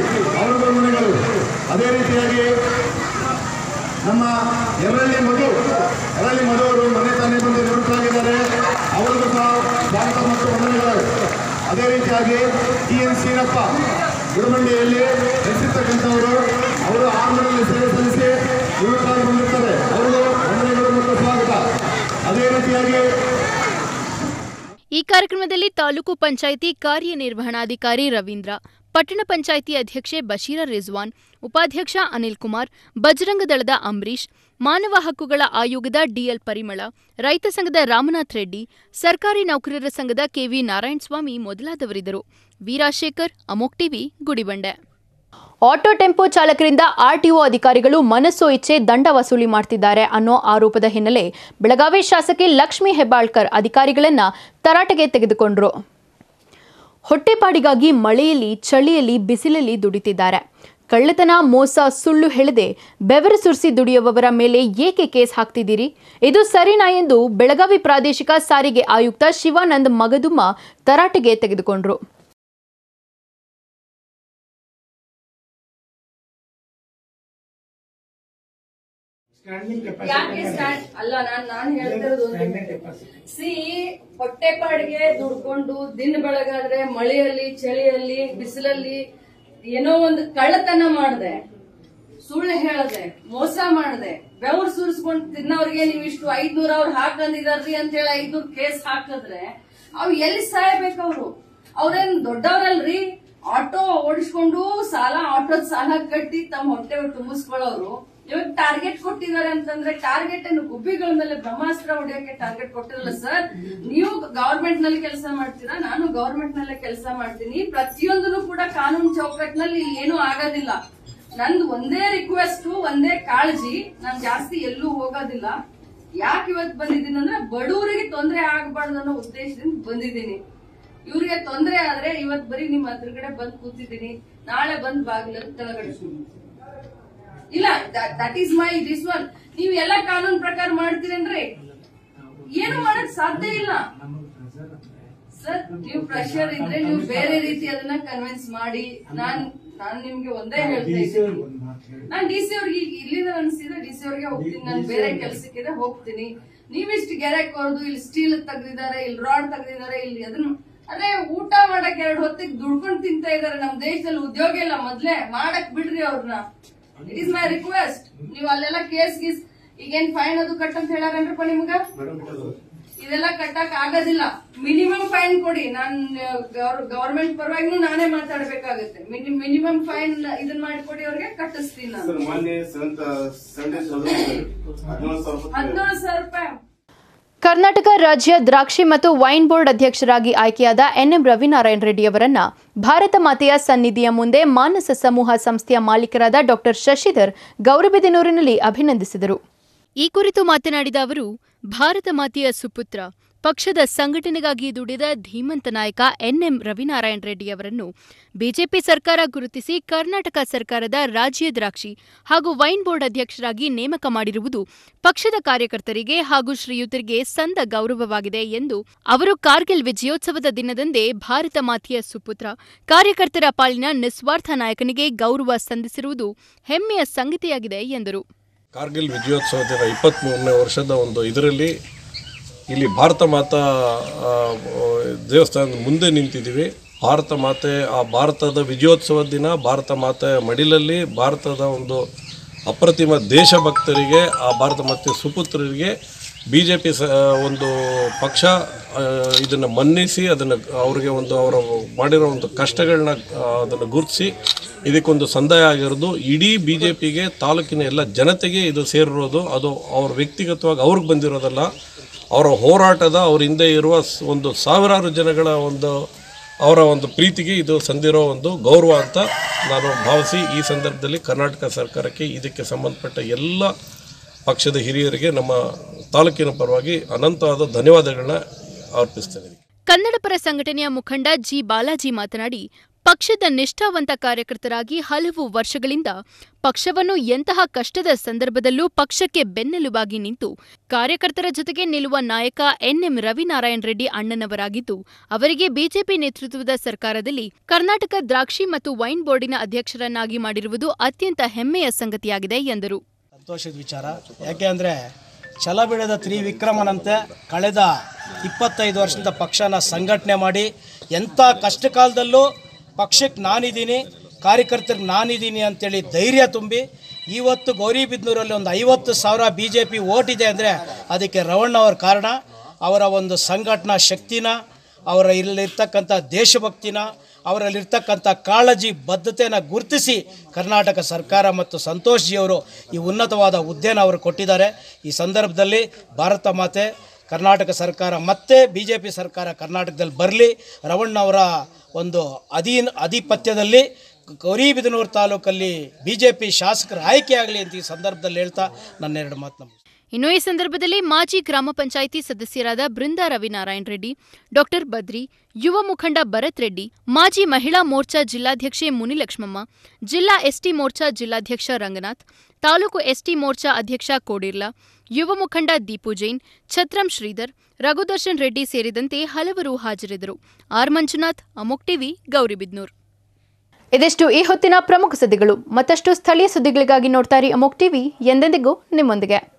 S20: ಅವರುಗಳ ಅದೇ ರೀತಿಯಾಗಿ ನಮ್ಮ ಎರಳ್ಳಿ ಮಧು ಎರಳ್ಳಿ ಮಧು ಅವರು ಮನೆ ತಾನೇ ಬಂದು ನಿವೃತ್ತರಾಗಿದ್ದಾರೆ. ಅವರಿಗೂ ಸಹ ಸ್ವಾಗತ ಮತ್ತು ವಂದನೆಗಳು. ಅದೇ ರೀತಿಯಾಗಿ ಟಿ ಎನ್ ಸೀನಪ್ಪ ಗುರುಮಂಡಿಯಲ್ಲಿ ನೆಲೆಸಿರ್ತಕ್ಕಂಥವರು, ಅವರು ಆರ್ಮಿನಲ್ಲಿ ಸೇವೆ ಸಲ್ಲಿಸಿ ನಿವೃತ್ತರಾಗಿ ಬಂದಿರ್ತಾರೆ. ಅವರಿಗೂ ವಂದನೆಗಳು ಮತ್ತು ಸ್ವಾಗತ. ಅದೇ ರೀತಿಯಾಗಿ
S1: ಈ ಕಾರ್ಯಕ್ರಮದಲ್ಲಿ ತಾಲೂಕು ಪಂಚಾಯಿತಿ ಕಾರ್ಯನಿರ್ವಹಣಾಧಿಕಾರಿ ರವೀಂದ್ರ ಪಟ್ಟಣ ಪಂಚಾಯಿತಿ ಅಧ್ಯಕ್ಷೆ ಬಶೀರಾ ರಿಜ್ವಾನ್, ಉಪಾಧ್ಯಕ್ಷ ಅನಿಲ್ ಕುಮಾರ್, ಬಜರಂಗ ದಳದ ಅಂಬರೀಶ್ ಮಾನವ ಹಕ್ಕುಗಳ ಆಯೋಗದ ಡಿಎಲ್ ಪರಿಮಳ, ರೈತ ಸಂಘದ ರಾಮನಾಥ್ ರೆಡ್ಡಿ, ಸರ್ಕಾರಿ ನೌಕರರ ಸಂಘದ KV Narayanaswamy ಮೊದಲಾದವರಿದ್ದರು. Veerashekar, Amogh TV, Gudibande. Auto tempo ಚಾಲಕರಿಂದ RTO ಅಧಿಕಾರಿಗಳು ಮನಸ್ಸೋ ಇಚ್ಛೆ ದಂಡ ವಸೂಲಿ ಮಾಡ್ತಿದ್ದಾರೆ ಅನ್ನೋ ಆರೋಪದ ಹಿನ್ನೆಲೆ ಬೆಳಗಾವಿ ಶಾಸಕಿ ಲಕ್ಷ್ಮೀ ಹೆಬ್ಬಾಳ್ಕರ್ ಅಧಿಕಾರಿಗಳನ್ನ ತರಾಟೆಗೆ ತೆಗೆದುಕೊಂಡ್ರು. ಹೊಟ್ಟೆಪಾಡಿಗಾಗಿ ಮಳೆಯಲ್ಲಿ, ಚಳಿಯಲ್ಲಿ, ಬಿಸಿಲಲ್ಲಿ ದುಡಿತಿದ್ದಾರೆ. ಕಳ್ಳತನ, ಮೋಸ, ಸುಳ್ಳು ಹೇಳದೆ ಬೆವರು ಸುರಿಸಿ ದುಡಿಯುವವರ ಮೇಲೆ ಏಕೆ ಕೇಸ್ ಹಾಕ್ತಿದ್ದೀರಿ? ಇದು ಸರಿನಾ ಎಂದು ಬೆಳಗಾವಿ ಪ್ರಾದೇಶಿಕ ಸಾರಿಗೆ ಆಯುಕ್ತ ಶಿವಾನಂದ್ ಮಗದುಮ್ಮ ತರಾಟೆಗೆ ತೆಗೆದುಕೊಂಡ್ರು.
S22: ಯಾಕೆ ಸ್ಟ್ಯಾಂಡ್ ಅಲ್ಲ ನಾನ್ ನಾನ್ ಹೇಳ್ತಿರೋದು ಸಿ ಹೊಟ್ಟೆಪಾಡಿಗೆ ದುಡ್ಕೊಂಡು ದಿನ ಬೆಳಗಾದ್ರೆ ಮಳೆಯಲ್ಲಿ ಚಳಿಯಲ್ಲಿ ಬಿಸಿಲಲ್ಲಿ ಏನೋ ಒಂದು ಕಳ್ಳತನ ಮಾಡ್ದೆ. ಸುಳ್ಳು ಹೇಳ್ದೆ ಮೋಸ ಮಾಡ್ದೆ. ಬೆವರು ಸುರಿಸ್ಕೊಂಡು ತಿನ್ನವ್ರಿಗೆ ನೀವು ಇಷ್ಟು ಐದ್ನೂರ ಅವ್ರು ಹಾಕಂದಿದಾರ್ರಿ ಅಂತ ಹೇಳಿ ಐದ್ನೂರ್ ಕೇಸ್ ಹಾಕಿದ್ರೆ ಅವ್ ಎಲ್ಲಿ ಸಾಯ್ಬೇಕು ಅವ್ರು? ಅವ್ರೇನ್ ದೊಡ್ಡವ್ರಲ್ರಿ? ಆಟೋ ಓಡಿಸ್ಕೊಂಡು ಸಾಲ ಆಟೋದ್ ಸಾಲ ಕಟ್ಟಿ ತಮ್ಮ ಹೊಟ್ಟೆ ತುಂಬಿಸ್ಕೊಳ್ಳೋರು. ಇವಾಗ ಟಾರ್ಗೆಟ್ ಕೊಟ್ಟಿದ್ದಾರೆ ಅಂತಂದ್ರೆ ಟಾರ್ಗೆಟ್ ಅನ್ನು ಗುಬ್ಬಿಗಳ ಮೇಲೆ ಬ್ರಹ್ಮಾಸ್ತ್ರ ಹೊಡೆಯಕ್ಕೆ ಟಾರ್ಗೆಟ್ ಕೊಟ್ಟಿರಲ್ಲ ಸರ್ ನೀವು ಗವರ್ಮೆಂಟ್ನಲ್ಲಿ ಕೆಲಸ ಮಾಡ್ತೀರಾ, ನಾನು ಗವರ್ಮೆಂಟ್ ನಲ್ಲೇ ಕೆಲಸ ಮಾಡ್ತೀನಿ. ಪ್ರತಿಯೊಂದನ್ನು ಕೂಡ ಕಾನೂನು ಚೌಕಟ್ಟಿನಲ್ಲಿ ಏನು ಆಗೋದಿಲ್ಲ. ನಂದು ಒಂದೇ ರಿಕ್ವೆಸ್ಟ್ ಒಂದೇ ಕಾಳಜಿ, ನಾನ್ ಜಾಸ್ತಿ ಎಲ್ಲೂ ಹೋಗೋದಿಲ್ಲ. ಯಾಕೆ ಇವತ್ತು ಬಂದಿದ್ದೀನಿ ಅಂದ್ರೆ ಬಡವರಿಗೆ ತೊಂದರೆ ಆಗಬಾರ್ದು ಅನ್ನೋ ಉದ್ದೇಶದಿಂದ ಬಂದಿದ್ದೀನಿ. ಇವ್ರಿಗೆ ತೊಂದರೆ ಆದ್ರೆ ಇವತ್ ಬರೀ ನಿಮ್ಮ ಹತ್ರಗಡೆ ಬಂದ್ ಕೂತಿದ್ದೀನಿ. ನಾಳೆ ಬಂದ್ ಬಾಗಿಲ ಕೆಳಗಡೆ ಇಲ್ಲ that is my this one ನೀವ್ ಎಲ್ಲ ಕಾನೂನು ಪ್ರಕಾರ ಮಾಡ್ತೀರೇನ್ರಿ? ಏನು ಮಾಡಕ್ ಸಾಧ್ಯ ಇಲ್ಲ. ಸರ್ ನೀವು ಪ್ರೆಷರ್ ಇದ್ರೆ ನೀವು ಬೇರೆ ರೀತಿ ಅದನ್ನ ಕನ್ವಿನ್ಸ್ ಮಾಡಿ. ನಾನ್ ನಾನ್ ನಿಮ್ಗೆ ಒಂದೇ ಹೇಳ್ತಾ ಇದ್ದೀನಿ. ನಾನ್ ಡಿ ಸಿ ಅವ್ರಿಗೆ ಈಗ ಇಲ್ಲಿಂದ ಅನ್ಸಿದ್ರೆ ಡಿ ಸಿ ಅವ್ರಿಗೆ ಹೋಗ್ತೀನಿ. ನಾನು ಬೇರೆ ಕೆಲ್ಸಕ್ಕೆ ಹೋಗ್ತೀನಿ. ನೀವಿಷ್ಟು ಗೆರೆ ಕೊರದು ಇಲ್ಲಿ ಸ್ಟೀಲ್ ತೆಗ್ದಿದ್ದಾರೆ ಇಲ್ಲಿ ರಾಡ್ ತೆಗ್ದಿದ್ದಾರೆ ಇಲ್ಲಿ ಅದನ್ನ ಅದೇ ಊಟ ಮಾಡಕ್ ಎರಡು ಹೊತ್ತಿಗೆ ದುಡ್ಕೊಂಡ್ ತಿಂತಾ ಇದಾರೆ ನಮ್ ದೇಶದಲ್ಲಿ ಉದ್ಯೋಗ ಇಲ್ಲ ಮೊದ್ಲೇ. ಮಾಡಕ್ ಬಿಡ್ರಿ ಅವ್ರನ್ನ. ಇಟ್ ಇಸ್ ಮೈ ರಿಕ್ವೆಸ್ಟ್ ನೀವು ಅಲ್ಲೆಲ್ಲ ಕೇಸ್ ಗೀಸ್ ಈಗೇನ್ ಫೈನ್ ಅದು ಕಟ್ ಅಂತ ಹೇಳಾರನ್ರಪ್ಪ ನಿಮ್ಗ? ಇದೆಲ್ಲ ಕಟ್ಟಕ್ ಆಗೋದಿಲ್ಲ. ಮಿನಿಮಮ್ ಫೈನ್ ಕೊಡಿ. ನಾನ್ ಗವರ್ಮೆಂಟ್ ಪರವಾಗಿ ನಾನೇ ಮಾತಾಡ್ಬೇಕಾಗತ್ತೆ. ಮಿನಿಮಮ್ ಫೈನ್ ಇದನ್ನ ಮಾಡಿಕೊಡಿ ಅವ್ರಿಗೆ ಕಟ್ಟಿಸ್ತೀನಿ ನಾನು.
S17: ಹದಿನೇಳು ಸಾವಿರ ರೂಪಾಯಿ.
S1: ಕರ್ನಾಟಕ ರಾಜ್ಯ ದ್ರಾಕ್ಷಿ ಮತ್ತು ವೈನ್ ಬೋರ್ಡ್ ಅಧ್ಯಕ್ಷರಾಗಿ ಆಯ್ಕೆಯಾದ ಎನ್ಎಂ ರವಿನಾರಾಯಣ ರೆಡ್ಡಿ ಅವರನ್ನ ಭಾರತ ಮಾತೆಯ ಸನ್ನಿಧಿಯ ಮುಂದೆ ಮಾನಸ ಸಮೂಹ ಸಂಸ್ಥೆಯ ಮಾಲೀಕರಾದ ಡಾಕ್ಟರ್ ಶಶಿಧರ್ ಗೌರಿಬಿದನೂರಿನಲ್ಲಿ ಅಭಿನಂದಿಸಿದರು. ಈ ಕುರಿತು ಮಾತನಾಡಿದ ಅವರು, ಭಾರತ ಮಾತೆಯ ಸುಪುತ್ರ ಪಕ್ಷದ ಸಂಘಟನೆಗಾಗಿ ದುಡಿದ ಧೀಮಂತ ನಾಯಕ ಎನ್ಎಂ ರವಿನಾರಾಯಣ ರೆಡ್ಡಿ ಅವರನ್ನು ಬಿಜೆಪಿ ಸರ್ಕಾರ ಗುರುತಿಸಿ ಕರ್ನಾಟಕ ಸರ್ಕಾರದ ರಾಜ್ಯ ದ್ರಾಕ್ಷಿ ಹಾಗೂ ವೈನ್ ಬೋರ್ಡ್ ಅಧ್ಯಕ್ಷರಾಗಿ ನೇಮಕ ಮಾಡಿರುವುದು ಪಕ್ಷದ ಕಾರ್ಯಕರ್ತರಿಗೆ ಹಾಗೂ ಶ್ರೀಯುತರಿಗೆ ಸಂದ ಗೌರವವಾಗಿದೆ ಎಂದು ಅವರು ಕಾರ್ಗಿಲ್ ವಿಜಯೋತ್ಸವದ ದಿನದಂದೇ ಭಾರತ ಮಾತೆಯ ಸುಪುತ್ರ ಕಾರ್ಯಕರ್ತರ ಪಾಲಿನ ನಿಸ್ವಾರ್ಥ ನಾಯಕನಿಗೆ ಗೌರವ ಸಂದಿಸಿರುವುದು ಹೆಮ್ಮೆಯ ಸಂಗತಿಯಾಗಿದೆ ಎಂದರು.
S23: ಕಾರ್ಗಿಲ್ ವಿಜಯೋತ್ಸವದ ಇಪ್ಪತ್ತ್ಮೂರನೇ ವರ್ಷದ ಒಂದು ಇದರಲ್ಲಿ ಇಲ್ಲಿ ಭಾರತ ಮಾತಾ ದೇವಸ್ಥಾನದ ಮುಂದೆ ನಿಂತಿದ್ದೀವಿ. ಭಾರತ ಮಾತೆ, ಆ ಭಾರತದ ವಿಜಯೋತ್ಸವದ ದಿನ, ಭಾರತ ಮಾತೆಯ ಮಡಿಲಲ್ಲಿ ಭಾರತದ ಒಂದು ಅಪ್ರತಿಮ ದೇಶಭಕ್ತರಿಗೆ, ಆ ಭಾರತ ಮಾತೆ ಸುಪುತ್ರರಿಗೆ ಬಿ ಜೆ ಪಿ ಸ ಒಂದು ಪಕ್ಷ ಇದನ್ನು ಮನ್ನಿಸಿ, ಅದನ್ನು ಅವರಿಗೆ ಒಂದು ಅವರ ಮಾಡಿರೋ ಒಂದು ಕಷ್ಟಗಳನ್ನ ಅದನ್ನು ಗುರುತಿಸಿ, ಇದಕ್ಕೊಂದು ಸಂದಾಯ ಆಗಿರೋದು. ಇಡೀ ಬಿ ಜೆ ಪಿಗೆ ತಾಲೂಕಿನ ಎಲ್ಲ ಜನತೆಗೆ ಇದು ಸೇರಿರೋದು. ಅದು ಅವ್ರ ವ್ಯಕ್ತಿಗತವಾಗಿ ಅವ್ರಿಗೆ ಬಂದಿರೋದಲ್ಲ. ಅವರ ಹೋರಾಟದ ಅವ್ರ ಹಿಂದೆ ಇರುವ ಒಂದು ಸಾವಿರಾರು ಜನಗಳ ಒಂದು, ಅವರ ಒಂದು ಪ್ರೀತಿಗೆ ಇದು ಸಂದಿರೋ ಒಂದು ಗೌರವ ಅಂತ ನಾನು ಭಾವಿಸಿ ಈ ಸಂದರ್ಭದಲ್ಲಿ ಕರ್ನಾಟಕ ಸರ್ಕಾರಕ್ಕೆ ಇದಕ್ಕೆ ಸಂಬಂಧಪಟ್ಟ ಎಲ್ಲ ಪಕ್ಷದ ಹಿರಿಯರಿಗೆ ನಮ್ಮ ತಾಲೂಕಿನ ಪರವಾಗಿ ಅನಂತವಾದ ಧನ್ಯವಾದಗಳನ್ನ ಅರ್ಪಿಸ್ತೇನೆ
S1: ಕನ್ನಡ ಪರ ಸಂಘಟನೆಯ ಮುಖಂಡ ಜಿ ಬಾಲಾಜಿ ಮಾತನಾಡಿ ಪಕ್ಷದ ನಿಷ್ಠಾವಂತ ಕಾರ್ಯಕರ್ತರಾಗಿ ಹಲವು ವರ್ಷಗಳಿಂದ ಪಕ್ಷವನ್ನು ಎಂತಹ ಕಷ್ಟದ ಸಂದರ್ಭದಲ್ಲೂ ಪಕ್ಷಕ್ಕೆ ಬೆನ್ನೆಲುಬಾಗಿ ನಿಂತು ಕಾರ್ಯಕರ್ತರ ಜೊತೆಗೆ ನಿಲ್ಲುವ ನಾಯಕ ಎನ್ಎಂ ರವಿನಾರಾಯಣ ರೆಡ್ಡಿ ಅಣ್ಣನವರಾಗಿದ್ದು, ಅವರಿಗೆ ಬಿಜೆಪಿ ನೇತೃತ್ವದ ಸರ್ಕಾರದಲ್ಲಿ ಕರ್ನಾಟಕ ದ್ರಾಕ್ಷಿ ಮತ್ತು ವೈನ್ ಬೋರ್ಡಿನ ಅಧ್ಯಕ್ಷರನ್ನಾಗಿ ಮಾಡಿರುವುದು ಅತ್ಯಂತ ಹೆಮ್ಮೆಯ ಸಂಗತಿಯಾಗಿದೆ ಎಂದರು.
S24: ಸಂತೋಷದ ವಿಚಾರ. ಯಾಕೆ ಅಂದರೆ ಛಲ ಬಿಡದ ತ್ರಿವಿಕ್ರಮನಂತೆ ಕಳೆದ ಇಪ್ಪತ್ತೈದು ವರ್ಷದಿಂದ ಪಕ್ಷನ ಸಂಘಟನೆ ಮಾಡಿ ಎಂಥ ಕಷ್ಟ ಕಾಲದಲ್ಲೂ ಪಕ್ಷಕ್ಕೆ ನಾನಿದ್ದೀನಿ, ಕಾರ್ಯಕರ್ತರಿಗೆ ನಾನಿದ್ದೀನಿ ಅಂತೇಳಿ ಧೈರ್ಯ ತುಂಬಿ, ಇವತ್ತು ಗೌರಿಬಿದ್ನೂರಲ್ಲಿ ಒಂದು ಐವತ್ತು ಸಾವಿರ ಬಿ ಜೆ ಪಿ ಓಟ್ ಇದೆ ಅಂದರೆ ಅದಕ್ಕೆ ರವಣ್ಣ ಅವರ ಕಾರಣ. ಅವರ ಒಂದು ಸಂಘಟನಾ ಶಕ್ತಿನ, ಅವರ ಇಲ್ಲಿರ್ತಕ್ಕಂಥ ದೇಶಭಕ್ತಿನ, ಅವರಲ್ಲಿರ್ತಕ್ಕಂಥ ಕಾಳಜಿ ಬದ್ಧತೆಯನ್ನು ಗುರುತಿಸಿ ಕರ್ನಾಟಕ ಸರ್ಕಾರ ಮತ್ತು ಸಂತೋಷ್ ಜಿಯವರು ಈ ಉನ್ನತವಾದ ಹುದ್ದೆನ ಅವರು ಕೊಟ್ಟಿದ್ದಾರೆ. ಈ ಸಂದರ್ಭದಲ್ಲಿ ಭಾರತ ಮಾತೆ ಕರ್ನಾಟಕ ಸರ್ಕಾರ ಮತ್ತೆ ಬಿ ಜೆ ಪಿ ಸರ್ಕಾರ ಕರ್ನಾಟಕದಲ್ಲಿ ಬರಲಿ ರವಣ್ಣವರ ಒಂದು ಅಧೀನ ಆಧಿಪತ್ಯದಲ್ಲಿ ಗೌರಿಬಿದನೂರು ತಾಲೂಕಲ್ಲಿ ಬಿ ಜೆ ಪಿ ಶಾಸಕರ ಆಯ್ಕೆಯಾಗಲಿ ಅಂತ ಈ ಸಂದರ್ಭದಲ್ಲಿ ಹೇಳ್ತಾ ನನ್ನ ಎರಡು ಮಾತು
S1: ಇನ್ನು ಈ ಸಂದರ್ಭದಲ್ಲಿ ಮಾಜಿ ಗ್ರಾಮ ಪಂಚಾಯಿತಿ ಸದಸ್ಯರಾದ ಬೃಂದಾ ರವಿನಾರಾಯಣ ರೆಡ್ಡಿ, ಡಾಕ್ಟರ್ ಬದ್ರಿ, ಯುವ ಮುಖಂಡ ಭರತ್ ರೆಡ್ಡಿ, ಮಾಜಿ ಮಹಿಳಾ ಮೋರ್ಚಾ ಜಿಲ್ಲಾಧ್ಯಕ್ಷೆ ಮುನಿಲಕ್ಷ್ಮಮ್ಮ, ಜಿಲ್ಲಾ ಎಸ್ಟಿ ಮೋರ್ಚಾ ಜಿಲ್ಲಾಧ್ಯಕ್ಷ ರಂಗನಾಥ್, ತಾಲೂಕು ಎಸ್ಟಿ ಮೋರ್ಚಾ ಅಧ್ಯಕ್ಷ ಕೋಡಿರ್ಲಾ ಯುವ ಮುಖಂಡ ದೀಪು ಜೈನ್, ಛತ್ರಂ ಶ್ರೀಧರ್, ರಘುದರ್ಶನ್ ರೆಡ್ಡಿ ಸೇರಿದಂತೆ ಹಲವರು ಹಾಜರಿದ್ದರು. ಆರ್ ಮಂಜುನಾಥ್, ಅಮೋಕ್ ಟಿವಿ ಗೌರಿಬಿದ್ನೂರ್ ಇದಿಷ್ಟು ಈ ಹೊತ್ತಿನ ಪ್ರಮುಖ ಸುದ್ದಿಗಳು. ಮತ್ತಷ್ಟು ಸ್ಥಳೀಯ ಸುದ್ದಿಗಳಿಗಾಗಿ ನೋಡ್ತಾರೆ ಅಮೋಕ್ ಟಿವಿ. ಎಂದೆಂದಿಗೂ ನಿಮ್ಮೊಂದಿಗೆ.